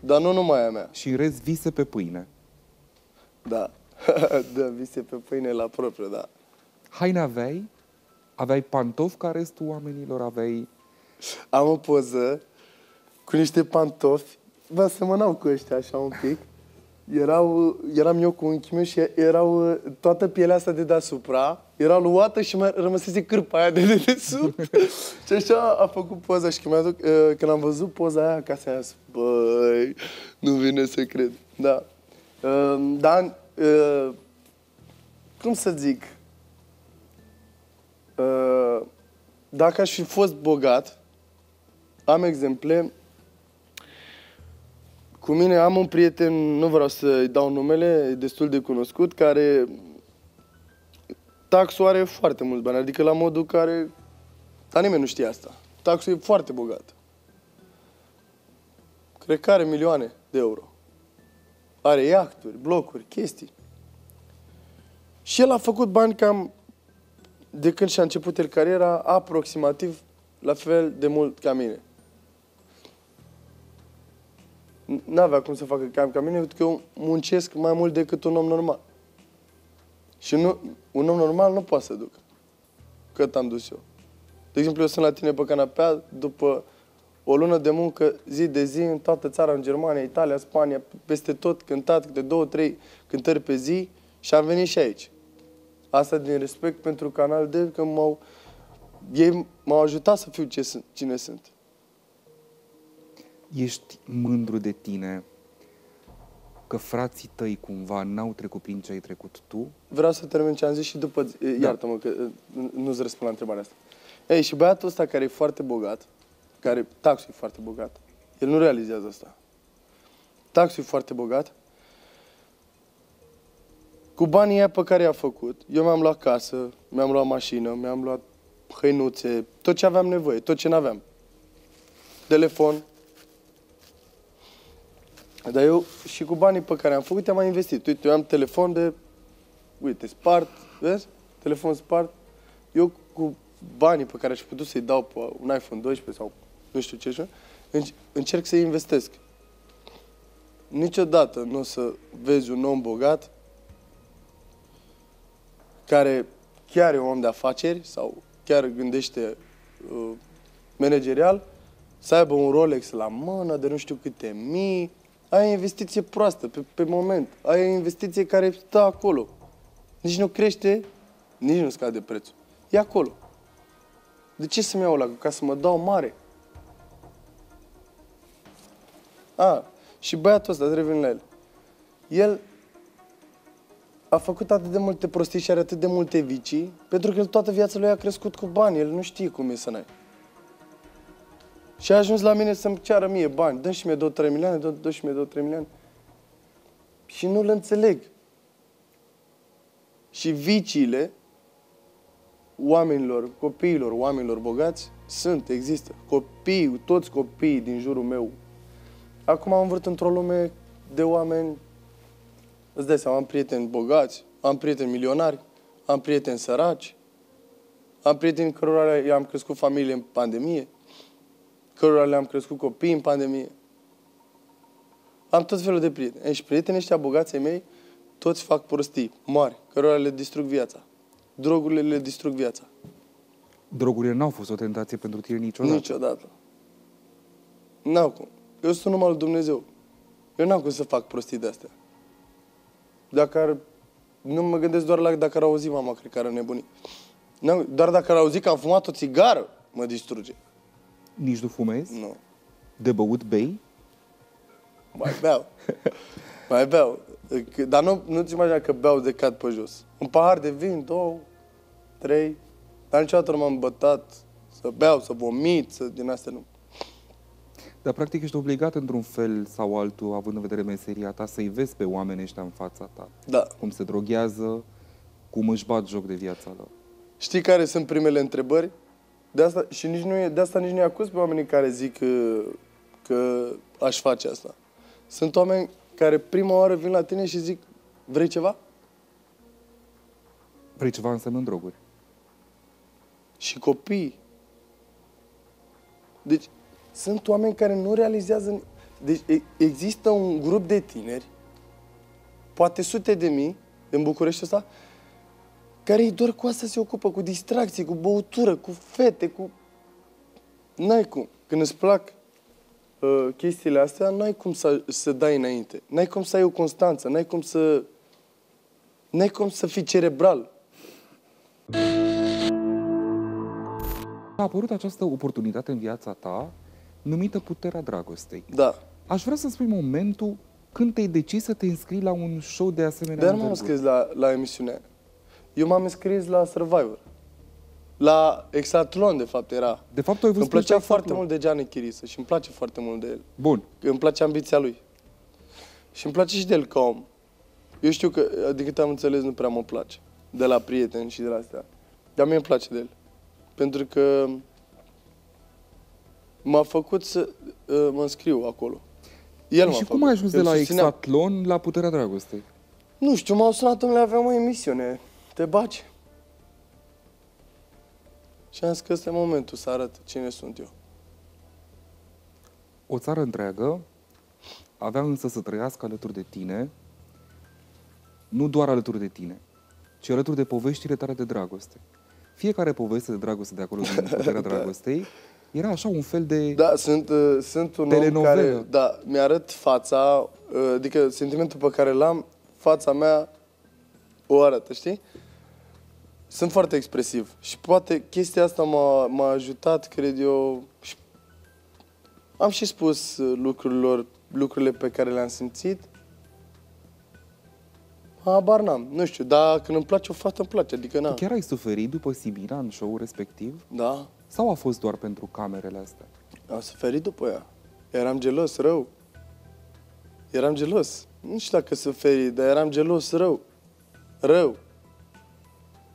[SPEAKER 1] Dar nu numai a mea.
[SPEAKER 2] Și în rest vise pe pâine.
[SPEAKER 1] Da. (laughs) da, vise pe pâine la propriu, da.
[SPEAKER 2] Haine aveai? Aveai pantofi ca restul oamenilor? Aveai...
[SPEAKER 1] Am o poză cu niște pantofi. Vă semănau cu ăștia așa un pic. Erau, eram eu cu unchiul meu și erau toată pielea asta de deasupra, era luată și mai rămăsese cârpa aia de dedesubt. (laughs) și așa a făcut poza și când, mi-aduc, uh, când am văzut poza aia acasă, am zis, băi, nu vine să cred. Da. Uh, dar, uh, cum să zic, uh, dacă aș fi fost bogat, am exemple, cu mine am un prieten, nu vreau să-i dau numele, e destul de cunoscut, care taxul are foarte mulți bani, adică la modul care... Dar nimeni nu știe asta. Taxul e foarte bogat. Cred că are milioane de euro. Are iahturi, blocuri, chestii. Și el a făcut bani cam de când și-a început el cariera, aproximativ la fel de mult ca mine. N-avea cum să facă cam ca mine, pentru că eu muncesc mai mult decât un om normal. Și nu, un om normal nu poate să ducă cât am dus eu. De exemplu, eu sunt la tine pe canapea după o lună de muncă, zi de zi, în toată țara, în Germania, Italia, Spania, peste tot, cântat câte două, trei cântări pe zi și am venit și aici. Asta din respect pentru Canal D, că m-au, ei m-au ajutat să fiu ce sunt, cine sunt.
[SPEAKER 2] Ești mândru de tine că frații tăi cumva n-au trecut prin ce ai trecut tu?
[SPEAKER 1] Vreau să termin ce am zis și după, da. iartă-mă că nu-ți răspund la întrebarea asta. Ei, și băiatul ăsta care e foarte bogat, care, taxul e foarte bogat, el nu realizează asta. Taxul e foarte bogat, cu banii aia pe care i-a făcut, eu mi-am luat casă, mi-am luat mașină, mi-am luat hăinuțe, tot ce aveam nevoie, tot ce n-aveam. Telefon. Dar eu și cu banii pe care am făcut, am mai investit. Uite, eu am telefon de, uite, spart, vezi? Telefon spart. Eu cu banii pe care aș putut să-i dau pe un iPhone 12 sau nu știu ce, încerc să investesc. Niciodată nu o să vezi un om bogat care chiar e un om de afaceri sau chiar gândește uh, managerial, să aibă un Rolex la mână de nu știu câte mii, ai o investiție proastă pe, pe moment. Ai o investiție care stă acolo. Nici nu crește, nici nu scade prețul. E acolo. De ce să-mi iau la Ca să mă dau mare. A, și băiatul ăsta, revin la el. El a făcut atât de multe prostii și are atât de multe vicii, pentru că el toată viața lui a crescut cu bani, el nu știe cum e să n-ai. Și a ajuns la mine să-mi ceară mie bani, dă și mie 2-3 milioane, dă, dă și mie 2-3 milioane. Și nu-l înțeleg. Și viciile oamenilor, copiilor, oamenilor bogați sunt, există. Copii, toți copiii din jurul meu. Acum am vrut într-o lume de oameni Îți dai seama, am prieteni bogați, am prieteni milionari, am prieteni săraci, am prieteni cărora le-am crescut familie în pandemie, cărora le-am crescut copii în pandemie. Am tot felul de prieteni. Și prietenii ăștia bogații mei, toți fac prostii mari, cărora le distrug viața. Drogurile le distrug viața.
[SPEAKER 2] Drogurile n-au fost o tentație pentru tine niciodată?
[SPEAKER 1] Niciodată. N-au cum. Eu sunt numai lui Dumnezeu. Eu n-am cum să fac prostii de astea. Dacă ar, nu mă gândesc doar la dacă ar auzi mama, cred că ar nebuni. Doar dacă ar auzi că am fumat o țigară, mă distruge.
[SPEAKER 2] Nici nu fumezi?
[SPEAKER 1] Nu.
[SPEAKER 2] De băut bei?
[SPEAKER 1] Mai beau. Mai beau. Dar nu, nu-ți imagina că beau de cat pe jos. Un pahar de vin, două, trei. Dar niciodată nu m-am bătat să beau, să vomit, să din astea nu.
[SPEAKER 2] Dar practic ești obligat într-un fel sau altul, având în vedere meseria ta, să-i vezi pe oamenii ăștia în fața ta.
[SPEAKER 1] Da.
[SPEAKER 2] Cum se droghează, cum își bat joc de viața lor.
[SPEAKER 1] Știi care sunt primele întrebări? De asta, și nici nu e, de asta nici nu acuz pe oamenii care zic că, că aș face asta. Sunt oameni care prima oară vin la tine și zic, vrei ceva?
[SPEAKER 2] Vrei ceva însemnând droguri.
[SPEAKER 1] Și copii. Deci, sunt oameni care nu realizează... Deci există un grup de tineri, poate sute de mii, în București ăsta, care îi doar cu asta se ocupă, cu distracții, cu băutură, cu fete, cu... N-ai cum. Când îți plac, uh, chestiile astea, n-ai cum să, să dai înainte. N-ai cum să ai o constanță, n-ai cum să... N-ai cum să fii cerebral.
[SPEAKER 2] A apărut această oportunitate în viața ta numită Puterea Dragostei.
[SPEAKER 1] Da.
[SPEAKER 2] Aș vrea să spui momentul când te-ai decis să te înscrii la un show de asemenea
[SPEAKER 1] Dar nu m-am
[SPEAKER 2] învergură.
[SPEAKER 1] înscris la, la emisiunea aia. Eu m-am înscris la Survivor. La Exatlon, de fapt, era.
[SPEAKER 2] De fapt, tu ai
[SPEAKER 1] Îmi
[SPEAKER 2] văzut
[SPEAKER 1] plăcea
[SPEAKER 2] pe
[SPEAKER 1] foarte
[SPEAKER 2] Exatlon.
[SPEAKER 1] mult de Gianni Chirisă și îmi place foarte mult de el.
[SPEAKER 2] Bun.
[SPEAKER 1] Îmi place ambiția lui. Și îmi place și de el ca om. Eu știu că, de câte am înțeles, nu prea mă place. De la prieteni și de la astea. Dar mie îmi place de el. Pentru că m-a făcut să uh, mă înscriu acolo. El m-a
[SPEAKER 2] și
[SPEAKER 1] făcut.
[SPEAKER 2] cum ai ajuns de
[SPEAKER 1] El
[SPEAKER 2] la
[SPEAKER 1] susținea.
[SPEAKER 2] Exatlon la Puterea Dragostei?
[SPEAKER 1] Nu știu, m-au sunat, le aveam o emisiune. Te baci? Și am zis că este momentul să arăt cine sunt eu.
[SPEAKER 2] O țară întreagă avea însă să trăiască alături de tine, nu doar alături de tine, ci alături de poveștile tale de dragoste. Fiecare poveste de dragoste de acolo din (laughs) Puterea Dragostei era așa un fel de...
[SPEAKER 1] Da, sunt, uh, sunt un om
[SPEAKER 2] Telenovelă.
[SPEAKER 1] care, da, mi-arăt fața, uh, adică sentimentul pe care l-am, fața mea o arată, știi? Sunt foarte expresiv și poate chestia asta m-a, m-a ajutat, cred eu, și am și spus uh, lucrurilor, lucrurile pe care le-am simțit. Habar n-am, nu știu, dar când îmi place o fată, îmi place, adică na.
[SPEAKER 2] Chiar ai suferit după Sibina în show respectiv?
[SPEAKER 1] Da,
[SPEAKER 2] Sau a fost doar pentru camerele astea?
[SPEAKER 1] Am suferit după ea. Eram gelos, rău. Eram gelos. Nu știu dacă suferi, dar eram gelos rău. Rău.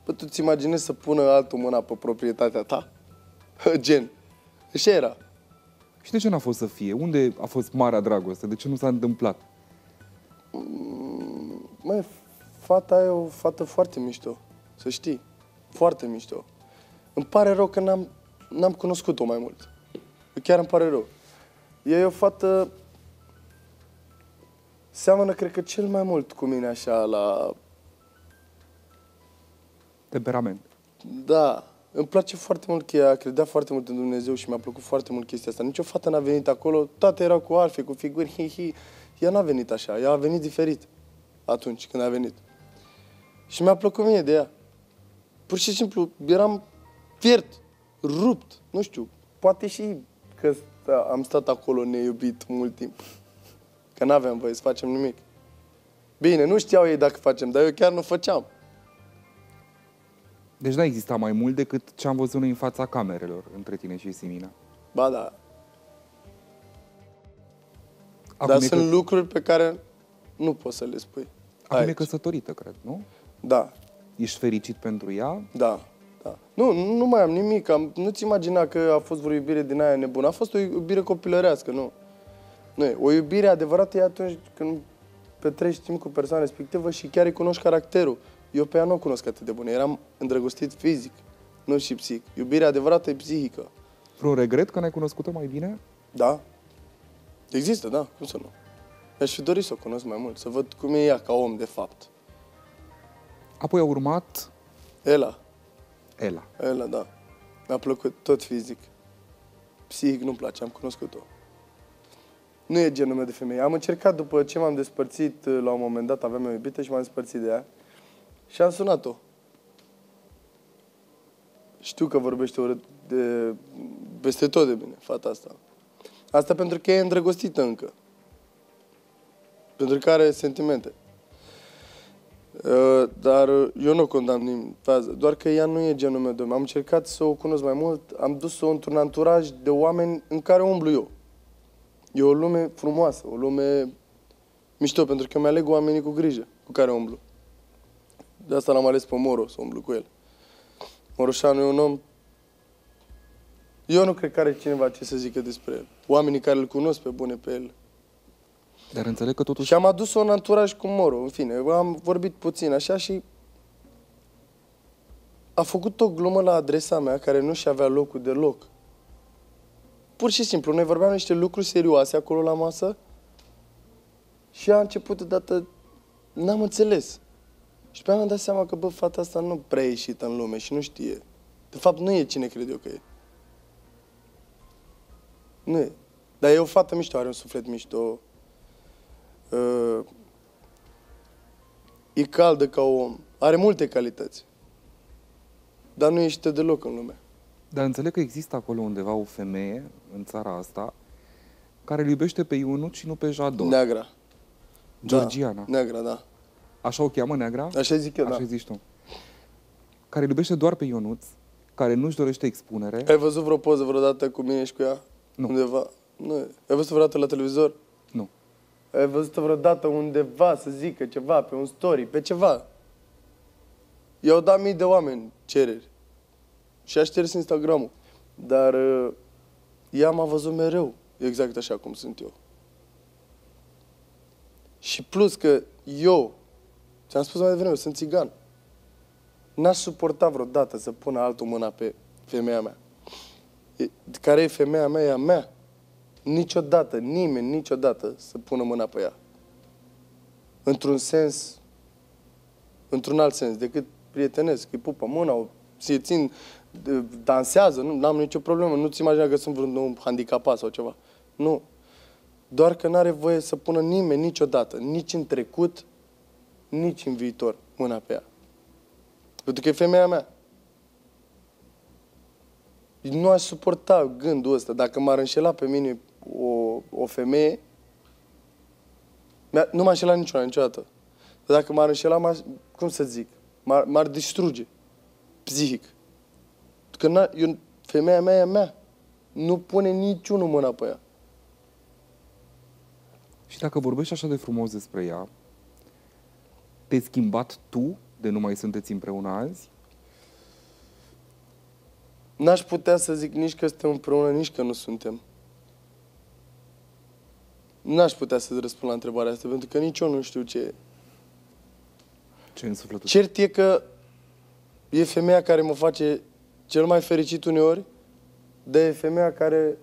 [SPEAKER 1] Bă, tu ți imaginezi să pună altul mâna pe proprietatea ta? Gen. Așa era.
[SPEAKER 2] Și de ce n-a fost să fie? Unde a fost marea dragoste? De ce nu s-a întâmplat?
[SPEAKER 1] Măi, fata e o fată foarte mișto. Să știi. Foarte mișto. Îmi pare rău că n-am, n-am cunoscut-o mai mult. Chiar îmi pare rău. E o fată... Seamănă, cred că, cel mai mult cu mine așa la...
[SPEAKER 2] Temperament.
[SPEAKER 1] Da, îmi place foarte mult că ea credea foarte mult în Dumnezeu și mi-a plăcut foarte mult chestia asta. Nici o fată n-a venit acolo, toate erau cu arfe, cu figuri, (laughs) hi, hi. Ea n-a venit așa, ea a venit diferit atunci când a venit. Și mi-a plăcut mie de ea. Pur și simplu eram fiert, rupt, nu știu, poate și că sta- am stat acolo neiubit mult timp. Că n-aveam voie să facem nimic. Bine, nu știau ei dacă facem, dar eu chiar nu făceam.
[SPEAKER 2] Deci n-a existat mai mult decât ce am văzut noi în fața camerelor între tine și Simina.
[SPEAKER 1] Ba da,
[SPEAKER 2] Acum,
[SPEAKER 1] Dar
[SPEAKER 2] e,
[SPEAKER 1] sunt
[SPEAKER 2] că,
[SPEAKER 1] lucruri pe care nu poți să le spui.
[SPEAKER 2] acum e
[SPEAKER 1] aici.
[SPEAKER 2] căsătorită, cred, nu?
[SPEAKER 1] Da,
[SPEAKER 2] Ești fericit pentru ea?
[SPEAKER 1] da, da. Nu, nu mai am nimic. Am, nu-ți imagina că a fost vreo iubire din aia nebună. A fost o iubire copilărească, nu. Nu e. O iubire adevărată e atunci când petreci timp cu persoana respectivă și chiar îi cunoști caracterul. Eu pe ea nu o cunosc atât de bun. Eram îndrăgostit fizic, nu și psihic. Iubirea adevărată e psihică.
[SPEAKER 2] Vreun regret că n-ai cunoscut-o mai bine?
[SPEAKER 1] Da? Există, da, cum să nu? Mi-aș fi dorit să o cunosc mai mult, să văd cum e ea ca om, de fapt.
[SPEAKER 2] Apoi a urmat
[SPEAKER 1] Ela,
[SPEAKER 2] Ela.
[SPEAKER 1] Ela, da. Mi-a plăcut tot fizic. Psihic nu-mi place, am cunoscut-o. Nu e genul meu de femeie. Am încercat după ce m-am despărțit, la un moment dat aveam o iubită și m-am despărțit de ea. Și am sunat-o. Știu că vorbește urât de, peste tot de bine, fata asta. Asta pentru că e îndrăgostită încă. Pentru că are sentimente. Uh, Dar uh, eu nu condamn nimic, fază. doar că ea nu e genul meu de om. Am încercat să o cunosc mai mult, am dus-o într-un anturaj de oameni în care umblu eu. E o lume frumoasă, o lume mișto, pentru că mi aleg oamenii cu grijă cu care umblu. De asta l-am ales pe Moro să umblu cu el. Moroșanu e un om... Eu nu cred că are cineva ce să zică despre el. Oamenii care îl cunosc pe bune pe el
[SPEAKER 2] Dar înțeleg că totuși
[SPEAKER 1] și am adus-o în anturaj cu Moro, în fine. Am vorbit puțin așa și a făcut o glumă la adresa mea care nu și avea locul deloc. Pur și simplu, noi vorbeam niște lucruri serioase acolo la masă și a început deodată, n-am înțeles. Și pe aia mi-am dat seama că, bă, fata asta nu prea e ieșită în lume și nu știe. De fapt, nu e cine cred eu că e. Nu e. Dar e o fată mișto, are un suflet mișto. Uh, e caldă ca om. Are multe calități. Dar nu ești deloc în lume.
[SPEAKER 2] Dar înțeleg că există acolo undeva o femeie în țara asta care îl iubește pe Ionut și nu pe Jador.
[SPEAKER 1] Neagra.
[SPEAKER 2] Georgiana.
[SPEAKER 1] Da, neagra, da.
[SPEAKER 2] Așa o cheamă Neagra?
[SPEAKER 1] Așa zic eu,
[SPEAKER 2] Așa
[SPEAKER 1] da.
[SPEAKER 2] zici tu. Care îl iubește doar pe Ionuț, care nu-și dorește expunere.
[SPEAKER 1] Ai văzut vreo poză vreodată cu mine și cu ea?
[SPEAKER 2] Nu.
[SPEAKER 1] Undeva? Nu. Ai văzut vreodată la televizor?
[SPEAKER 2] Nu.
[SPEAKER 1] Ai văzut vreodată undeva să zică ceva, pe un story, pe ceva? I-au dat mii de oameni cereri. Și a șters Instagram-ul. Dar uh, ea m-a văzut mereu exact așa cum sunt eu. Și plus că eu, ți-am spus mai devreme, sunt țigan. N-aș suporta vreodată să pună altul mâna pe femeia mea. E- Care e femeia mea, e a mea. Niciodată, nimeni, niciodată să pună mâna pe ea. Într-un sens, într-un alt sens, decât prietenesc, îi pupă mâna, o se țin, de- dansează, nu am nicio problemă, nu-ți imagina că sunt vreun om handicapat sau ceva. Nu. Doar că n-are voie să pună nimeni niciodată, nici în trecut, nici în viitor, mâna pe ea. Pentru că e femeia mea. Nu aș suporta gândul ăsta. Dacă m-ar înșela pe mine o, o femeie, mi-a- nu m-a înșelat niciuna, niciodată. Dar dacă m-ar înșela, m-aș, cum să zic, m-ar, m-ar distruge psihic. Că n-a, eu, femeia mea e a mea. Nu pune niciunul mâna pe ea.
[SPEAKER 2] Și dacă vorbești așa de frumos despre ea, te-ai schimbat tu de nu mai sunteți împreună azi?
[SPEAKER 1] N-aș putea să zic nici că suntem împreună, nici că nu suntem. N-aș putea să-ți răspund la întrebarea asta, pentru că nici eu nu știu ce e.
[SPEAKER 2] Ce în sufletul
[SPEAKER 1] Cert e că e femeia care mă face cel mai fericit uneori, dar e femeia care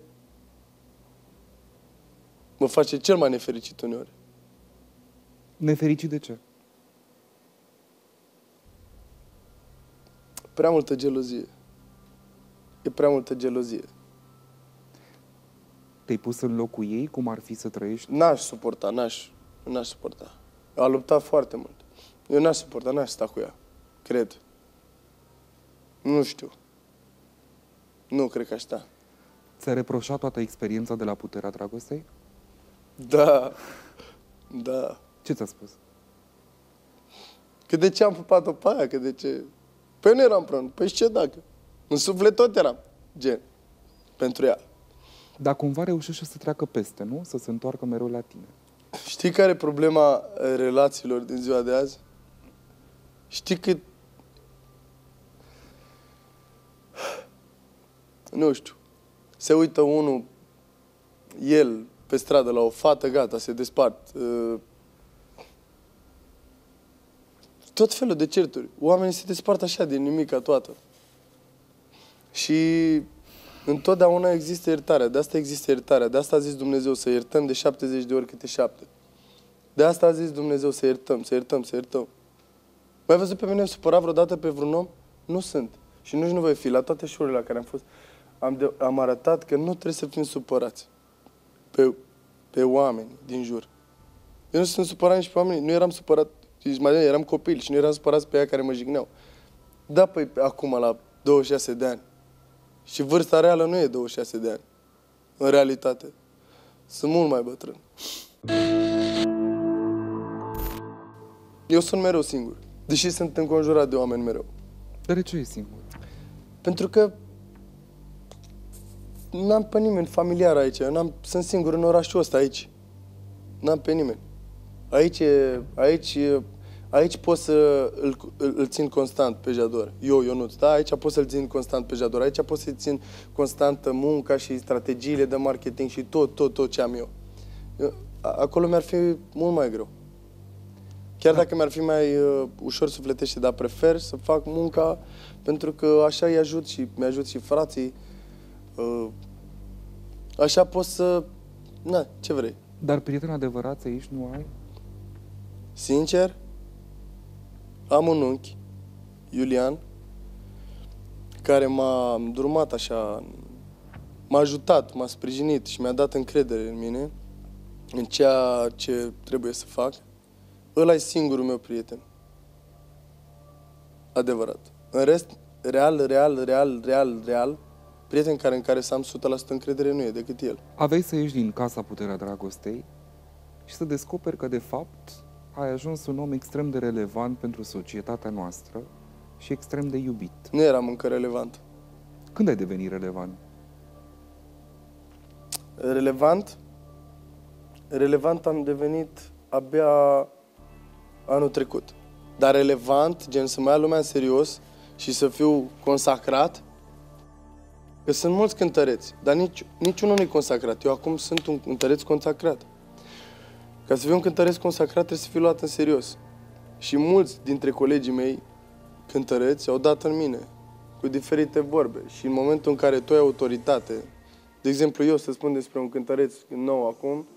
[SPEAKER 1] mă face cel mai nefericit uneori.
[SPEAKER 2] Nefericit de ce?
[SPEAKER 1] Prea multă gelozie. E prea multă gelozie.
[SPEAKER 2] Te-ai pus în locul ei cum ar fi să trăiești?
[SPEAKER 1] N-aș suporta, n-aș, n-aș suporta. A luptat foarte mult. Eu n-aș suporta, n-aș sta cu ea. Cred. Nu știu. Nu cred că aș sta.
[SPEAKER 2] Ți-a reproșat toată experiența de la puterea dragostei?
[SPEAKER 1] Da. Da.
[SPEAKER 2] Ce ți-a spus?
[SPEAKER 1] Că de ce am pupat-o pe aia? Că de ce... Păi nu eram împreună. Păi și ce dacă? În suflet tot eram. Gen. Pentru ea.
[SPEAKER 2] Dar cumva reușește să treacă peste, nu? Să se întoarcă mereu la tine.
[SPEAKER 1] Știi care e problema eh, relațiilor din ziua de azi? Știi cât... (sighs) Nu știu. Se uită unul, el, pe stradă la o fată, gata, se despart. Uh, Tot felul de certuri. Oamenii se despart așa, din nimica toată. Și întotdeauna există iertarea. De asta există iertarea. De asta a zis Dumnezeu să iertăm de 70 de ori câte șapte. De asta a zis Dumnezeu să iertăm, să iertăm, să iertăm. Mai văzut pe mine supărat vreodată pe vreun om? Nu sunt. Și nici nu voi fi. La toate șurile la care am fost, am, de, am arătat că nu trebuie să fim supărați pe, pe oameni din jur. Eu nu sunt supărat nici pe oameni. Nu eram supărat, zici, mai eram copil și nu eram supărat pe aia care mă jigneau. Da, păi acum la 26 de ani. Și vârsta reală nu e 26 de ani. În realitate. Sunt mult mai bătrân. Eu sunt mereu singur. Deși sunt înconjurat de oameni mereu.
[SPEAKER 2] Dar de ce e singur?
[SPEAKER 1] Pentru că n-am pe nimeni familiar aici. N-am, sunt singur în orașul ăsta aici. N-am pe nimeni. Aici, e, aici, e, aici pot să îl, îl, îl țin constant pe Jador. Eu, Ionuț, da? Aici pot să-l țin constant pe Jador. Aici pot să-i țin constant munca și strategiile de marketing și tot, tot, tot ce am eu. Eu- a- Acolo mi-ar fi mult mai greu. Chiar dacă mi-ar fi mai uh, ușor sufletește, dar prefer să fac munca pentru că așa îi ajut și mi-ajut și frații. Uh, așa pot să... Na, ce vrei?
[SPEAKER 2] Dar prieten adevărat aici nu ai?
[SPEAKER 1] Sincer, am un unchi, Iulian, care m-a drumat așa, m-a ajutat, m-a sprijinit și mi-a dat încredere în mine, în ceea ce trebuie să fac, ăla e singurul meu prieten. Adevărat. În rest, real, real, real, real, real, prieten care în care să am 100% încredere nu e decât el.
[SPEAKER 2] Aveai să ieși din casa Puterea Dragostei și să descoperi că, de fapt, ai ajuns un om extrem de relevant pentru societatea noastră și extrem de iubit.
[SPEAKER 1] Nu eram încă relevant.
[SPEAKER 2] Când ai devenit relevant?
[SPEAKER 1] Relevant? Relevant am devenit abia anul trecut. Dar relevant, gen să mă ia lumea în serios și să fiu consacrat, că sunt mulți cântăreți, dar nici, niciunul nu e consacrat. Eu acum sunt un cântăreț consacrat. Ca să fiu un cântăreț consacrat trebuie să fiu luat în serios. Și mulți dintre colegii mei cântăreți au dat în mine cu diferite vorbe. Și în momentul în care tu ai autoritate, de exemplu eu să spun despre un cântăreț nou acum,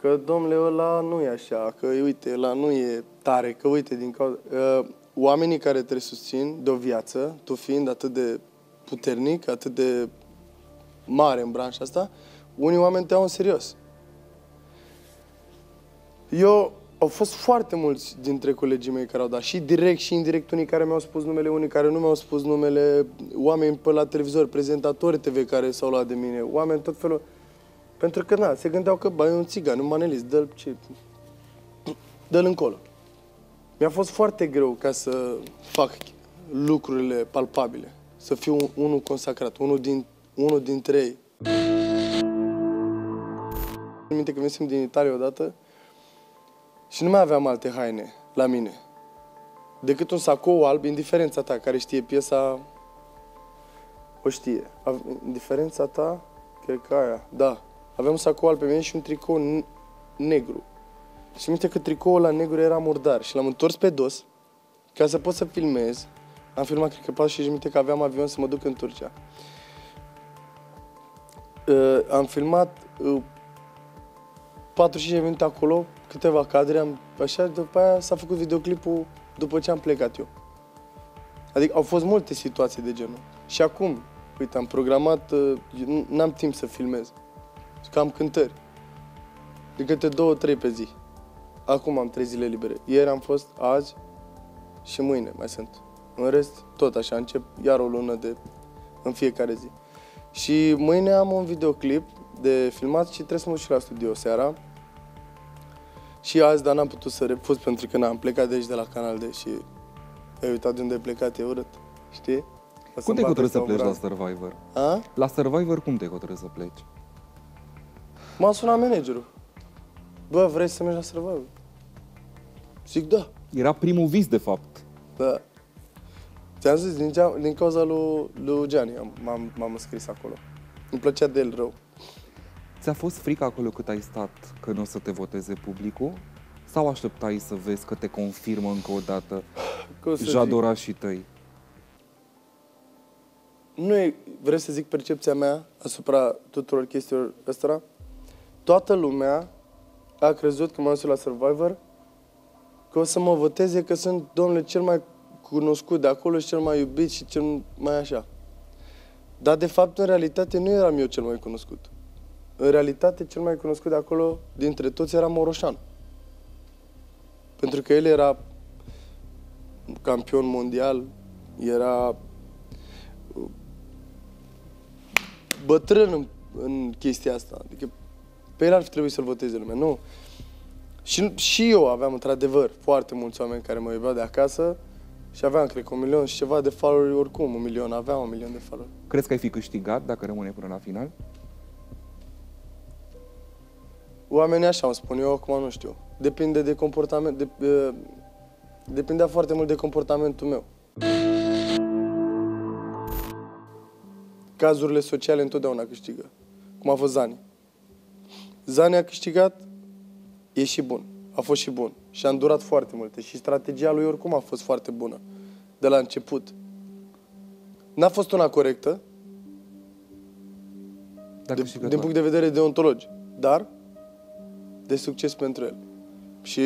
[SPEAKER 1] că domnule ăla nu e așa, că uite, ăla nu e tare, că uite din cauza... Uh, oamenii care te susțin de o viață, tu fiind atât de puternic, atât de mare în branșa asta, unii oameni te au în serios. Eu, au fost foarte mulți dintre colegii mei care au dat, și direct și indirect, unii care mi-au spus numele, unii care nu mi-au spus numele, oameni pe la televizor, prezentatori TV care s-au luat de mine, oameni tot felul. Pentru că, na, se gândeau că, bă, e un țigan, un manelist, dă-l ce... dă-l încolo. Mi-a fost foarte greu ca să fac lucrurile palpabile, să fiu unul consacrat, unul, din, unul dintre ei. În minte că venisem din Italia odată și nu mai aveam alte haine la mine decât un sacou alb, indiferența ta, care știe piesa, o știe. Indiferența ta, cred că aia, da. Aveam un sacou alb pe mine și un tricou negru. Și minte că tricoul la negru era murdar și l-am întors pe dos ca să pot să filmez. Am filmat, cred că 45 minute că aveam avion să mă duc în Turcia. Uh, am filmat uh, 45 minute acolo, câteva cadre, am, așa, după aia s-a făcut videoclipul după ce am plecat eu. Adică au fost multe situații de genul. Și acum, uite, am programat, uh, n-am timp să filmez. Că am cântări. De câte două, trei pe zi. Acum am trei zile libere. Ieri am fost, azi și mâine mai sunt. În rest, tot așa, încep iar o lună de în fiecare zi. Și mâine am un videoclip de filmat și trebuie să mă și la studio seara. Și azi, dar n-am putut să refuz pentru că n-am plecat de aici de la Canal de și ai uitat de unde ai plecat, e urât. Știi?
[SPEAKER 2] cum te-ai hotărât să pleci la Survivor?
[SPEAKER 1] A?
[SPEAKER 2] La Survivor cum te-ai hotărât să pleci?
[SPEAKER 1] M-a sunat managerul. Bă, vrei să mergi la Survivor? Zic, da.
[SPEAKER 2] Era primul vis, de fapt.
[SPEAKER 1] Da. Ți-am zis, din, din cauza lui, lui Gianni m-am, m-am înscris acolo. Îmi plăcea de el rău.
[SPEAKER 2] Ți-a fost frică acolo cât ai stat că nu o să te voteze publicul? Sau așteptai să vezi că te confirmă încă o dată (sighs) jadorașii tăi?
[SPEAKER 1] Nu e, vreau să zic percepția mea asupra tuturor chestiilor ăstora? Toată lumea a crezut că m-am dus la Survivor că o să mă voteze că sunt, domnule, cel mai cunoscut de acolo și cel mai iubit și cel mai așa. Dar, de fapt, în realitate, nu eram eu cel mai cunoscut. În realitate, cel mai cunoscut de acolo, dintre toți, era Moroșan. Pentru că el era campion mondial, era uh, bătrân în, în chestia asta. Adică pe el ar fi trebuit să-l voteze lumea. Nu. Și, și eu aveam, într-adevăr, foarte mulți oameni care mă iubeau de acasă și aveam, cred că, un milion și ceva de followeri oricum, un milion, aveam un milion de followeri.
[SPEAKER 2] Crezi că ai fi câștigat dacă rămâne până la final?
[SPEAKER 1] Oamenii așa îmi spun, eu acum nu știu. Depinde de comportament, de, de, depindea foarte mult de comportamentul meu. Cazurile sociale întotdeauna câștigă, cum a fost Zani. Zani a câștigat e și bun. A fost și bun. Și a îndurat foarte multe. Și strategia lui oricum a fost foarte bună. De la început. N-a fost una corectă. de, din punct de vedere deontologic. Dar de succes pentru el. Și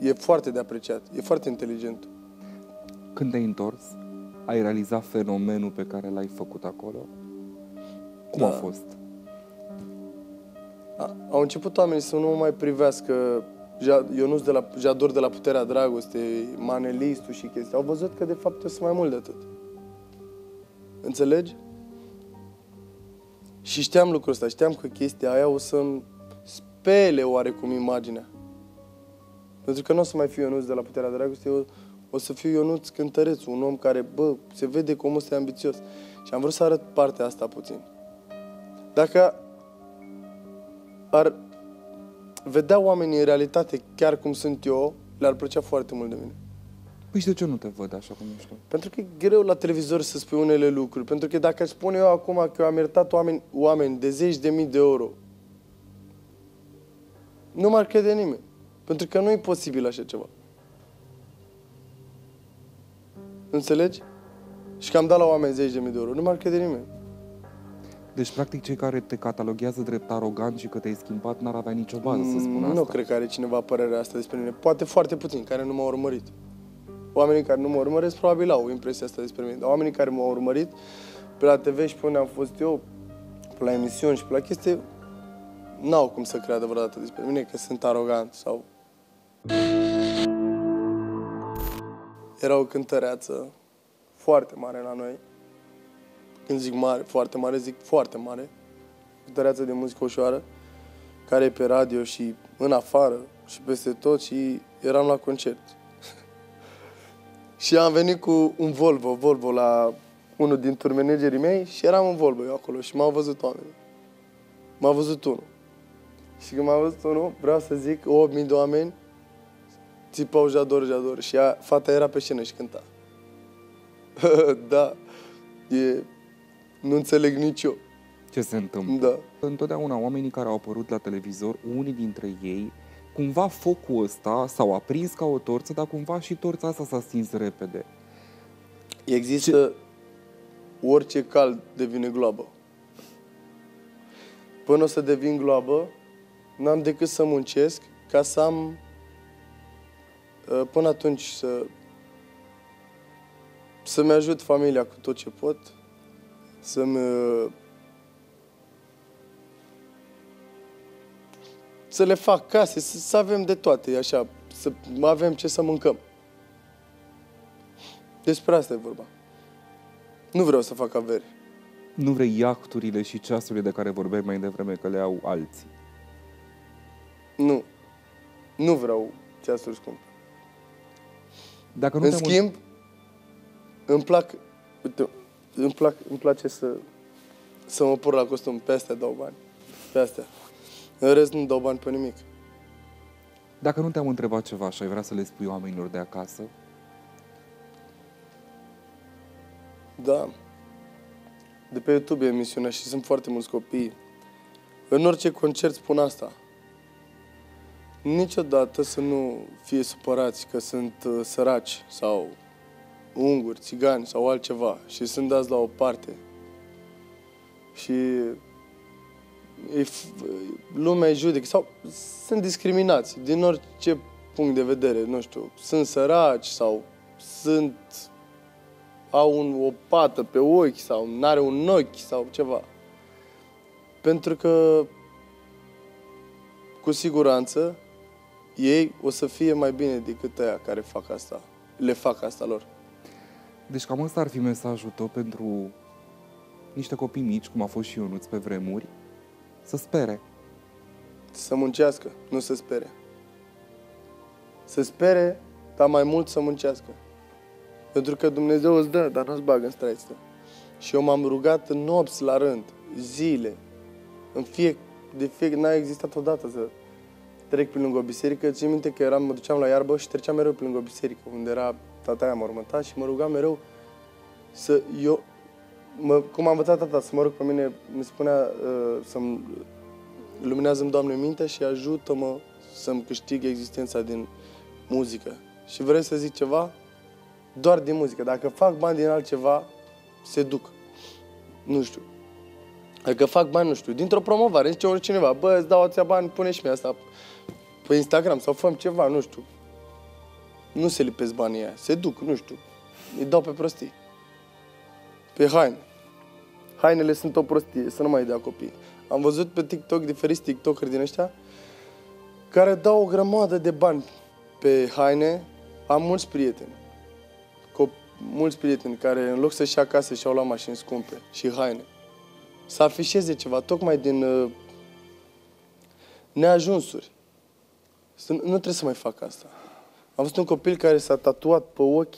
[SPEAKER 1] e foarte de apreciat. E foarte inteligent.
[SPEAKER 2] Când te-ai întors, ai realizat fenomenul pe care l-ai făcut acolo? Cum
[SPEAKER 1] Da.
[SPEAKER 2] a fost?
[SPEAKER 1] A, au început oamenii să nu mă mai privească Ja- Ionuț de la, Jador de la Puterea Dragostei, Manelistul și chestii. Au văzut că de fapt eu sunt mai mult de atât. Înțelegi? Și știam lucrul ăsta, știam că chestia aia o să-mi spele oarecum imaginea. Pentru că nu o să mai fiu Ionuț de la Puterea Dragostei, o, o să fiu Ionuț cântăreț, un om care, bă, se vede cum ăsta e ambițios. Și am vrut să arăt partea asta puțin. Dacă ar vedea oamenii în realitate chiar cum sunt eu, le-ar plăcea foarte mult de mine.
[SPEAKER 2] Păi și de ce nu te văd așa cum ești tu?
[SPEAKER 1] Pentru că e greu la televizor să spui unele lucruri. Pentru că dacă aș spune eu acum că eu am iertat oameni, oameni de zeci de mii de euro, nu m-ar crede nimeni. Pentru că nu e posibil așa ceva. Înțelegi? Și că am dat la oameni zeci de mii de euro. Nu m-ar crede nimeni.
[SPEAKER 2] Deci, practic, cei care te cataloghează drept arogant și că te-ai schimbat n-ar avea nicio bază să spun asta.
[SPEAKER 1] Mm, Nu cred că are cineva părerea asta despre mine. Poate foarte puțin, care nu m-au urmărit. Oamenii care nu mă urmăresc probabil au impresia asta despre mine. Dar oamenii care m-au urmărit pe la TV și pe unde am fost eu, pe la emisiuni și pe la chestii, n-au cum să creadă vreodată despre mine că sunt arogant sau... Era o cântăreață foarte mare la noi. Când zic mare, foarte mare, zic foarte mare. Cântăreață de muzică ușoară care e pe radio și în afară și peste tot și eram la concert. (laughs) și am venit cu un Volvo, Volvo la unul din turmanagerii mei și eram în Volvo eu acolo și m-au văzut oamenii. M-a văzut unul. Și când m-a văzut unul, vreau să zic, 8.000 de oameni țipau Jador, Jador și ea, fata era pe scenă și cânta. (laughs) da, e... Nu înțeleg nici eu.
[SPEAKER 2] Ce se întâmplă?
[SPEAKER 1] Da.
[SPEAKER 2] Întotdeauna oamenii care au apărut la televizor, unii dintre ei, cumva focul ăsta s-au aprins ca o torță, dar cumva și torța asta s-a stins repede.
[SPEAKER 1] Există orice cal devine gloabă. Până o să devin gloabă, n-am decât să muncesc ca să am uh, până atunci să să-mi ajut familia cu tot ce pot, să-mi uh, să le fac case, să, să avem de toate, așa, să avem ce să mâncăm. Despre asta e vorba. Nu vreau să fac averi.
[SPEAKER 2] Nu vrei iacturile și ceasurile de care vorbeai mai devreme că le au alții.
[SPEAKER 1] Nu. Nu vreau ceasuri scumpe.
[SPEAKER 2] Dacă nu
[SPEAKER 1] În
[SPEAKER 2] te-am
[SPEAKER 1] schimb, îmi plac, uite, îmi, plac, îmi place să, să mă pur la costum. Pe astea dau bani. Pe astea. În rest nu dau bani pe nimic.
[SPEAKER 2] Dacă nu te-am întrebat ceva și ai vrea să le spui oamenilor de acasă,
[SPEAKER 1] Da. De pe YouTube e emisiunea și sunt foarte mulți copii. În orice concert spun asta. Niciodată să nu fie supărați că sunt uh, săraci sau unguri, țigani sau altceva și sunt dați la o parte. Și e, f- lumea îi judecă sau sunt discriminați din orice punct de vedere, nu știu, sunt săraci sau sunt au un, o pată pe ochi sau n-are un ochi sau ceva. Pentru că cu siguranță ei o să fie mai bine decât aia care fac asta. Le fac asta lor.
[SPEAKER 2] deci cam ăsta ar fi mesajul tău pentru niște copii mici, cum a fost și Ionuț pe vremuri, să spere.
[SPEAKER 1] Să muncească, nu să spere. Să spere, dar mai mult să muncească. Pentru că Dumnezeu îți dă, dar nu-ți bagă în straiță. Și eu m-am rugat în nopți la rând, zile. În fie, de fie, n-a existat odată să trec pe lângă o biserică. Țin minte că eram, mă duceam la iarbă și treceam mereu pe lângă o biserică, unde era tata aia mormântat și mă rugam mereu să eu, mă, cum am învățat tata să mă rog pe mine, mi spunea uh, să-mi luminează-mi, Doamne, mintea și ajută-mă să-mi câștig existența din muzică. Și vreți să zic ceva? Doar din muzică. Dacă fac bani din altceva, se duc. Nu știu. Dacă fac bani, nu știu, dintr-o promovare, zice oricineva, bă, îți dau atâția bani, pune și mie asta pe Instagram sau făm ceva, nu știu. Nu se lipesc banii aia, se duc, nu știu. Îi dau pe prostii. Pe haine. hainele sunt o prostie, să nu mai dea copii. Am văzut pe TikTok diferiți TikTokeri din ăștia care dau o grămadă de bani pe haine. Am mulți prieteni, cop- mulți prieteni care în loc să-și ia acasă și-au luat mașini scumpe și haine, să afișeze ceva, tocmai din uh, neajunsuri. Să, nu trebuie să mai fac asta. Am văzut un copil care s-a tatuat pe ochi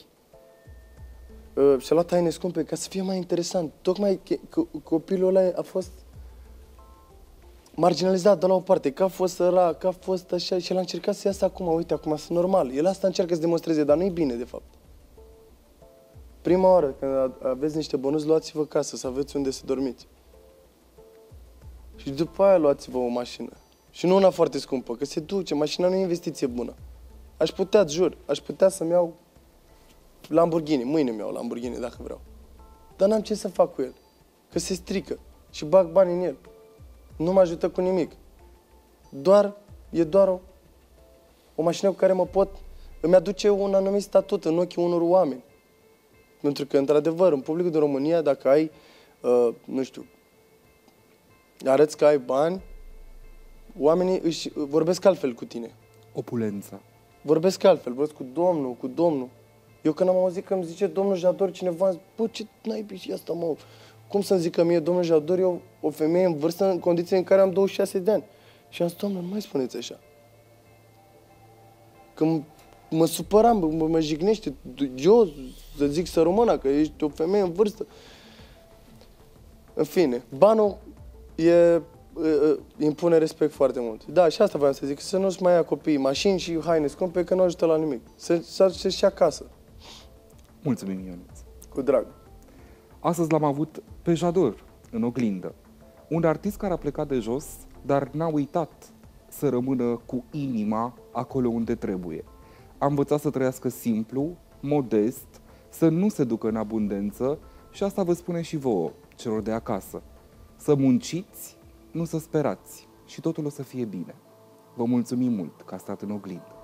[SPEAKER 1] uh, și-a luat haine scumpe ca să fie mai interesant. Tocmai că, că, copilul ăla a fost marginalizat de la o parte, că a fost sărac, că a fost așa și el a încercat să iasă acum, uite, acum sunt normal. El asta încearcă să demonstreze, dar nu e bine, de fapt. Prima oară, când aveți niște bonus, luați-vă casă, să aveți unde să dormiți. Și după aia luați-vă o mașină. Și nu una foarte scumpă, că se duce, mașina nu e investiție bună. Aș putea, jur, aș putea să-mi iau Lamborghini, mâine mi iau Lamborghini dacă vreau. Dar n-am ce să fac cu el, că se strică și bag bani în el. Nu mă ajută cu nimic. Doar, e doar o, o mașină cu care mă pot, îmi aduce un anumit statut în ochii unor oameni. Pentru că, într-adevăr, în publicul din România, dacă ai, uh, nu știu, arăți că ai bani, oamenii își vorbesc altfel cu tine.
[SPEAKER 2] Opulența.
[SPEAKER 1] Vorbesc altfel, vorbesc cu domnul, cu domnul. Eu când am auzit că îmi zice domnul Jador cineva, zic, bă, ce naibii și asta, mă? Cum să-mi zică mie, domnul Jador, eu o femeie în vârstă, în condiții în care am 26 de ani. Și am zis, domnul, nu mai spuneți așa. Că m- mă supăram, mă, mă jignește. Eu să zic să rămână, că ești o femeie în vârstă. În fine, banul e, e, impune respect foarte mult. Da, și asta vreau să zic, să nu-ți mai ia copiii mașini și haine scumpe, că nu ajută la nimic. Să, să, să-și ia acasă,
[SPEAKER 2] Mulțumim, Ionuț.
[SPEAKER 1] cu drag.
[SPEAKER 2] Astăzi l-am avut pe Jador, în oglindă. Un artist care a plecat de jos, dar n-a uitat să rămână cu inima acolo unde trebuie. A învățat să trăiască simplu, modest, să nu se ducă în abundență și asta vă spune și vouă, celor de acasă. Să munciți, nu să sperați și totul o să fie bine. Vă mulțumim mult că a stat în oglindă.